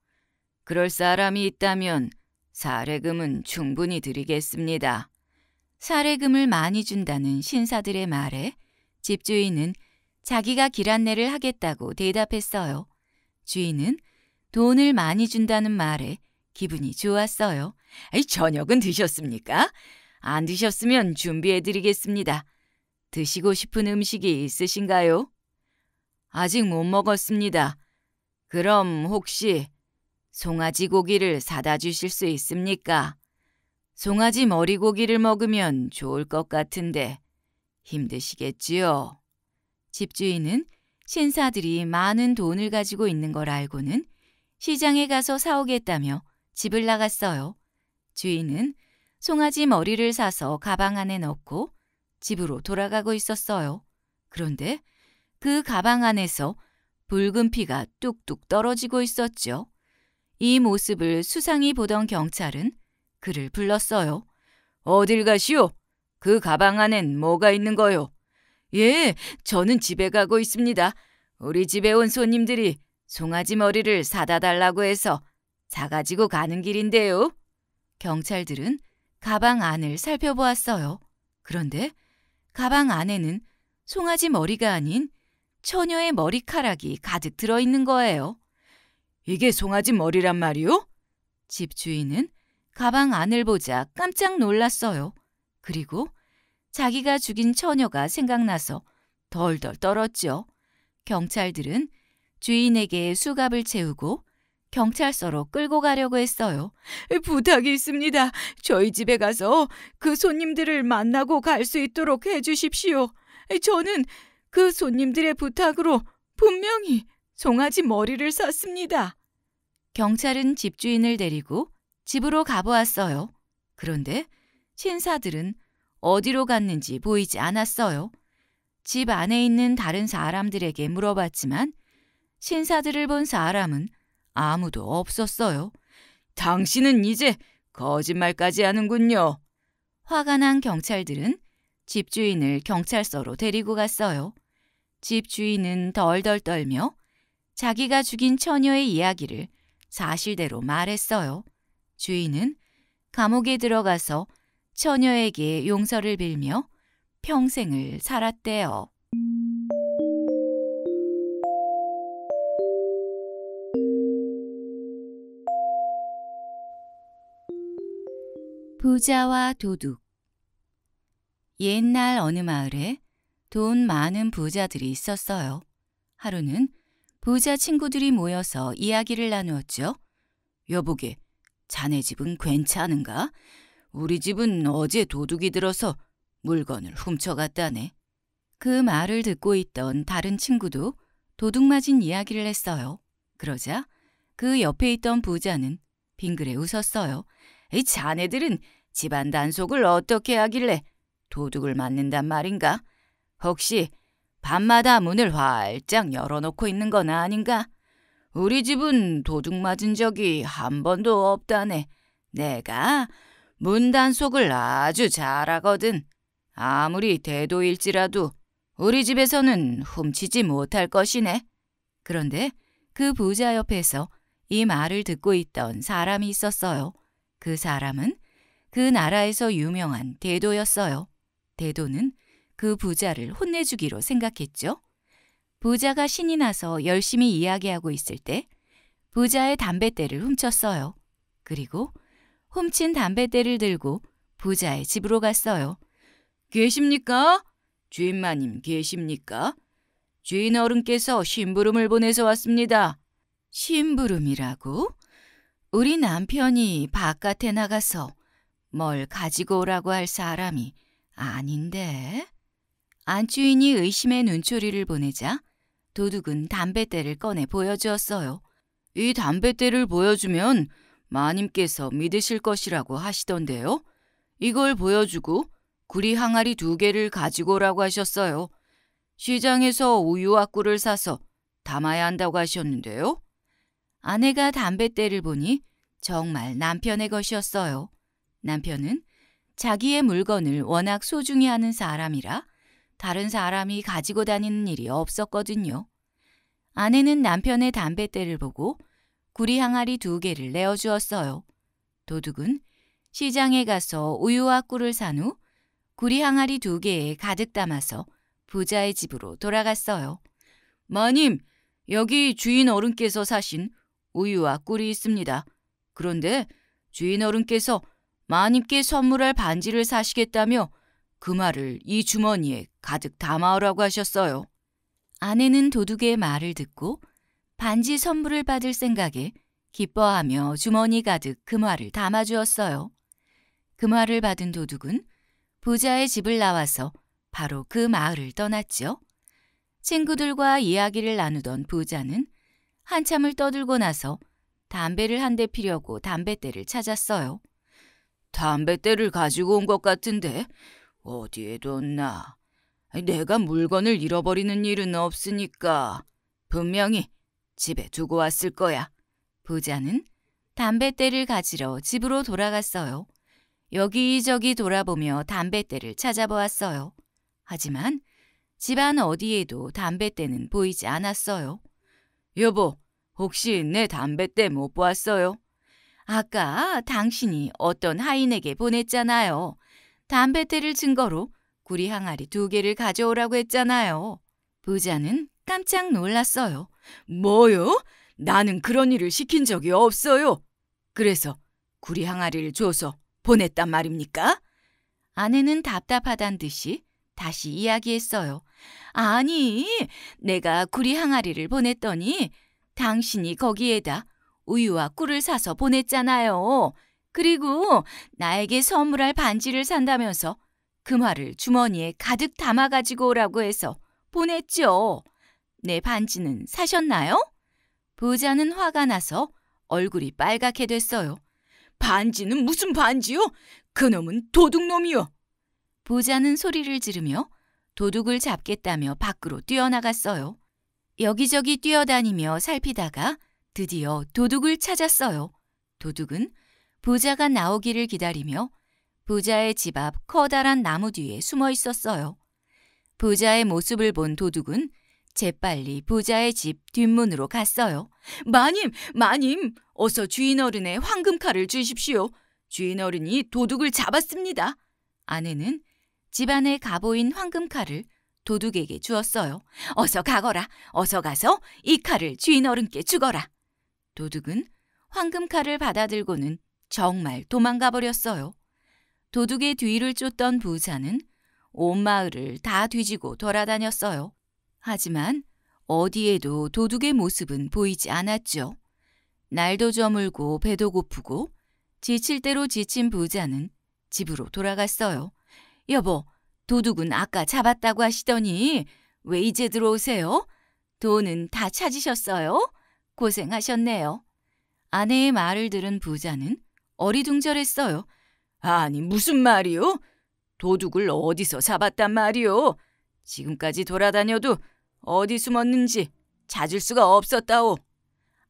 그럴 사람이 있다면 사례금은 충분히 드리겠습니다. 사례금을 많이 준다는 신사들의 말에 집주인은 자기가 길 안내를 하겠다고 대답했어요. 주인은 돈을 많이 준다는 말에 기분이 좋았어요. 저녁은 드셨습니까? 안 드셨으면 준비해드리겠습니다. 드시고 싶은 음식이 있으신가요? 아직 못 먹었습니다. 그럼 혹시 송아지 고기를 사다 주실 수 있습니까? 송아지 머리 고기를 먹으면 좋을 것 같은데 힘드시겠지요? 집주인은 신사들이 많은 돈을 가지고 있는 걸 알고는 시장에 가서 사오겠다며 집을 나갔어요. 주인은 송아지 머리를 사서 가방 안에 넣고 집으로 돌아가고 있었어요. 그런데 그 가방 안에서 붉은 피가 뚝뚝 떨어지고 있었죠. 이 모습을 수상히 보던 경찰은 그를 불렀어요. 어딜 가시오? 그 가방 안엔 뭐가 있는 거요? 예, 저는 집에 가고 있습니다. 우리 집에 온 손님들이 송아지 머리를 사다 달라고 해서 사가지고 가는 길인데요. 경찰들은 가방 안을 살펴보았어요. 그런데 가방 안에는 송아지 머리가 아닌 처녀의 머리카락이 가득 들어있는 거예요. 이게 송아지 머리란 말이오? 집주인은 가방 안을 보자 깜짝 놀랐어요. 그리고 자기가 죽인 처녀가 생각나서 덜덜 떨었죠. 경찰들은 주인에게 수갑을 채우고 경찰서로 끌고 가려고 했어요. 부탁이 있습니다. 저희 집에 가서 그 손님들을 만나고 갈 수 있도록 해주십시오. 저는 그 손님들의 부탁으로 분명히 송아지 머리를 샀습니다. 경찰은 집주인을 데리고 집으로 가보았어요. 그런데 신사들은 어디로 갔는지 보이지 않았어요. 집 안에 있는 다른 사람들에게 물어봤지만 신사들을 본 사람은 아무도 없었어요. 당신은 이제 거짓말까지 하는군요. 화가 난 경찰들은 집주인을 경찰서로 데리고 갔어요. 집주인은 덜덜 떨며 자기가 죽인 처녀의 이야기를 사실대로 말했어요. 주인은 감옥에 들어가서 처녀에게 용서를 빌며 평생을 살았대요. 부자와 도둑 옛날 어느 마을에 돈 많은 부자들이 있었어요. 하루는 부자 친구들이 모여서 이야기를 나누었죠. 여보게, 자네 집은 괜찮은가? 우리 집은 어제 도둑이 들어서 물건을 훔쳐갔다네. 그 말을 듣고 있던 다른 친구도 도둑 맞은 이야기를 했어요. 그러자 그 옆에 있던 부자는 빙그레 웃었어요. 이 자네들은 집안 단속을 어떻게 하길래 도둑을 맞는단 말인가? 혹시 밤마다 문을 활짝 열어놓고 있는 건 아닌가? 우리 집은 도둑 맞은 적이 한 번도 없다네. 내가 문 단속을 아주 잘하거든. 아무리 대도일지라도 우리 집에서는 훔치지 못할 것이네. 그런데 그 부자 옆에서 이 말을 듣고 있던 사람이 있었어요. 그 사람은 그 나라에서 유명한 대도였어요. 대도는 그 부자를 혼내주기로 생각했죠. 부자가 신이 나서 열심히 이야기하고 있을 때 부자의 담뱃대를 훔쳤어요. 그리고 훔친 담뱃대를 들고 부자의 집으로 갔어요. 계십니까? 주인마님 계십니까? 주인 어른께서 심부름을 보내서 왔습니다. 심부름이라고? 우리 남편이 바깥에 나가서 뭘 가지고 오라고 할 사람이 아닌데. 안주인이 의심의 눈초리를 보내자 도둑은 담뱃대를 꺼내 보여주었어요. 이 담뱃대를 보여주면 마님께서 믿으실 것이라고 하시던데요. 이걸 보여주고 구리 항아리 두 개를 가지고 오라고 하셨어요. 시장에서 우유와 꿀을 사서 담아야 한다고 하셨는데요. 아내가 담뱃대를 보니 정말 남편의 것이었어요. 남편은 자기의 물건을 워낙 소중히 하는 사람이라 다른 사람이 가지고 다니는 일이 없었거든요. 아내는 남편의 담뱃대를 보고 구리 항아리 두 개를 내어주었어요. 도둑은 시장에 가서 우유와 꿀을 산 후 구리 항아리 두 개에 가득 담아서 부자의 집으로 돌아갔어요. 마님, 여기 주인 어른께서 사신 우유와 꿀이 있습니다. 그런데 주인 어른께서 마님께 선물할 반지를 사시겠다며 그 말을 이 주머니에 가득 담아오라고 하셨어요. 아내는 도둑의 말을 듣고 반지 선물을 받을 생각에 기뻐하며 주머니 가득 금화를 담아주었어요. 금화를 받은 도둑은 부자의 집을 나와서 바로 그 마을을 떠났죠. 친구들과 이야기를 나누던 부자는 한참을 떠들고 나서 담배를 한 대 피려고 담뱃대를 찾았어요. 담뱃대를 가지고 온 것 같은데 어디에 뒀나? 내가 물건을 잃어버리는 일은 없으니까 분명히 집에 두고 왔을 거야. 부자는 담뱃대를 가지러 집으로 돌아갔어요. 여기저기 돌아보며 담뱃대를 찾아보았어요. 하지만 집안 어디에도 담뱃대는 보이지 않았어요. 여보, 혹시 내 담뱃대 못 보았어요? 아까 당신이 어떤 하인에게 보냈잖아요. 담뱃대를 증거로 구리 항아리 두 개를 가져오라고 했잖아요. 부자는 깜짝 놀랐어요. 뭐요? 나는 그런 일을 시킨 적이 없어요. 그래서 구리 항아리를 줘서 보냈단 말입니까? 아내는 답답하단 듯이 다시 이야기했어요. 아니, 내가 구리 항아리를 보냈더니 당신이 거기에다 우유와 꿀을 사서 보냈잖아요. 그리고 나에게 선물할 반지를 산다면서 금화를 주머니에 가득 담아 가지고 오라고 해서 보냈죠. 내 반지는 사셨나요? 부자는 화가 나서 얼굴이 빨갛게 됐어요. 반지는 무슨 반지요? 그놈은 도둑놈이요. 부자는 소리를 지르며 도둑을 잡겠다며 밖으로 뛰어나갔어요. 여기저기 뛰어다니며 살피다가 드디어 도둑을 찾았어요. 도둑은 부자가 나오기를 기다리며 부자의 집 앞 커다란 나무 뒤에 숨어 있었어요. 부자의 모습을 본 도둑은 재빨리 부자의 집 뒷문으로 갔어요. 마님, 마님, 어서 주인 어른의 황금 칼을 주십시오. 주인 어른이 도둑을 잡았습니다. 아내는 집안에 가보인 황금칼을 도둑에게 주었어요. 어서 가거라. 어서 가서 이 칼을 주인 어른께 주거라. 도둑은 황금칼을 받아들고는 정말 도망가 버렸어요. 도둑의 뒤를 쫓던 부자는 온 마을을 다 뒤지고 돌아다녔어요. 하지만 어디에도 도둑의 모습은 보이지 않았죠. 날도 저물고 배도 고프고 지칠 대로 지친 부자는 집으로 돌아갔어요. 여보, 도둑은 아까 잡았다고 하시더니 왜 이제 들어오세요? 돈은 다 찾으셨어요? 고생하셨네요. 아내의 말을 들은 부자는 어리둥절했어요. 아니, 무슨 말이요? 도둑을 어디서 잡았단 말이요? 지금까지 돌아다녀도 어디 숨었는지 찾을 수가 없었다오.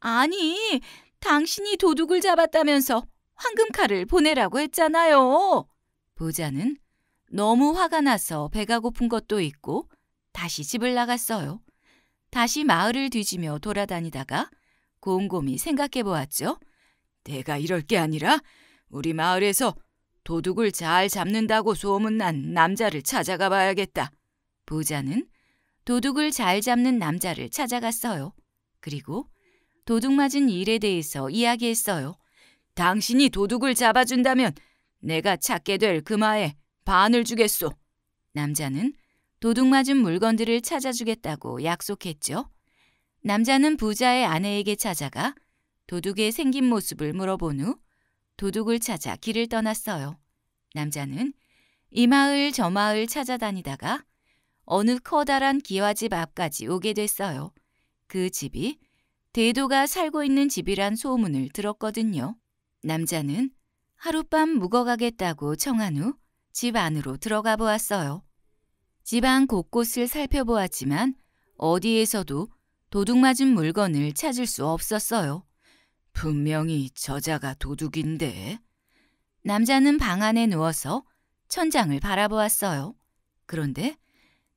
아니, 당신이 도둑을 잡았다면서 황금칼을 보내라고 했잖아요. 부자는 너무 화가 나서 배가 고픈 것도 있고 다시 집을 나갔어요. 다시 마을을 뒤지며 돌아다니다가 곰곰이 생각해 보았죠. 내가 이럴 게 아니라 우리 마을에서 도둑을 잘 잡는다고 소문난 남자를 찾아가 봐야겠다. 부자는 도둑을 잘 잡는 남자를 찾아갔어요. 그리고 도둑 맞은 일에 대해서 이야기했어요. 당신이 도둑을 잡아준다면 내가 찾게 될 금화에 반을 주겠소. 남자는 도둑 맞은 물건들을 찾아주겠다고 약속했죠. 남자는 부자의 아내에게 찾아가 도둑의 생긴 모습을 물어본 후 도둑을 찾아 길을 떠났어요. 남자는 이 마을 저 마을 찾아다니다가 어느 커다란 기와집 앞까지 오게 됐어요. 그 집이 대도가 살고 있는 집이란 소문을 들었거든요. 남자는 하룻밤 묵어가겠다고 청한 후 집 안으로 들어가 보았어요. 집안 곳곳을 살펴보았지만 어디에서도 도둑 맞은 물건을 찾을 수 없었어요. 분명히 저자가 도둑인데. 남자는 방 안에 누워서 천장을 바라보았어요. 그런데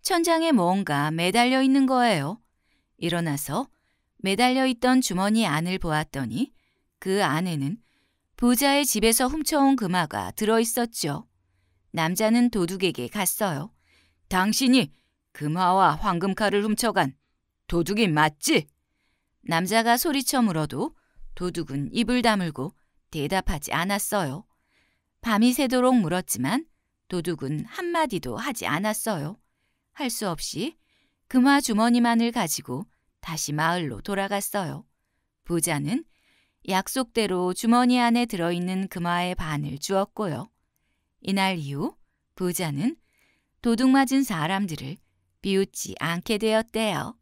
천장에 뭔가 매달려 있는 거예요. 일어나서 매달려 있던 주머니 안을 보았더니 그 안에는 부자의 집에서 훔쳐온 금화가 들어 있었죠. 남자는 도둑에게 갔어요. 당신이 금화와 황금칼을 훔쳐간 도둑이 맞지? 남자가 소리쳐 물어도 도둑은 입을 다물고 대답하지 않았어요. 밤이 새도록 물었지만 도둑은 한마디도 하지 않았어요. 할 수 없이 금화 주머니만을 가지고 다시 마을로 돌아갔어요. 부자는 약속대로 주머니 안에 들어있는 금화의 반을 주었고요. 이날 이후 부자는 도둑 맞은 사람들을 비웃지 않게 되었대요.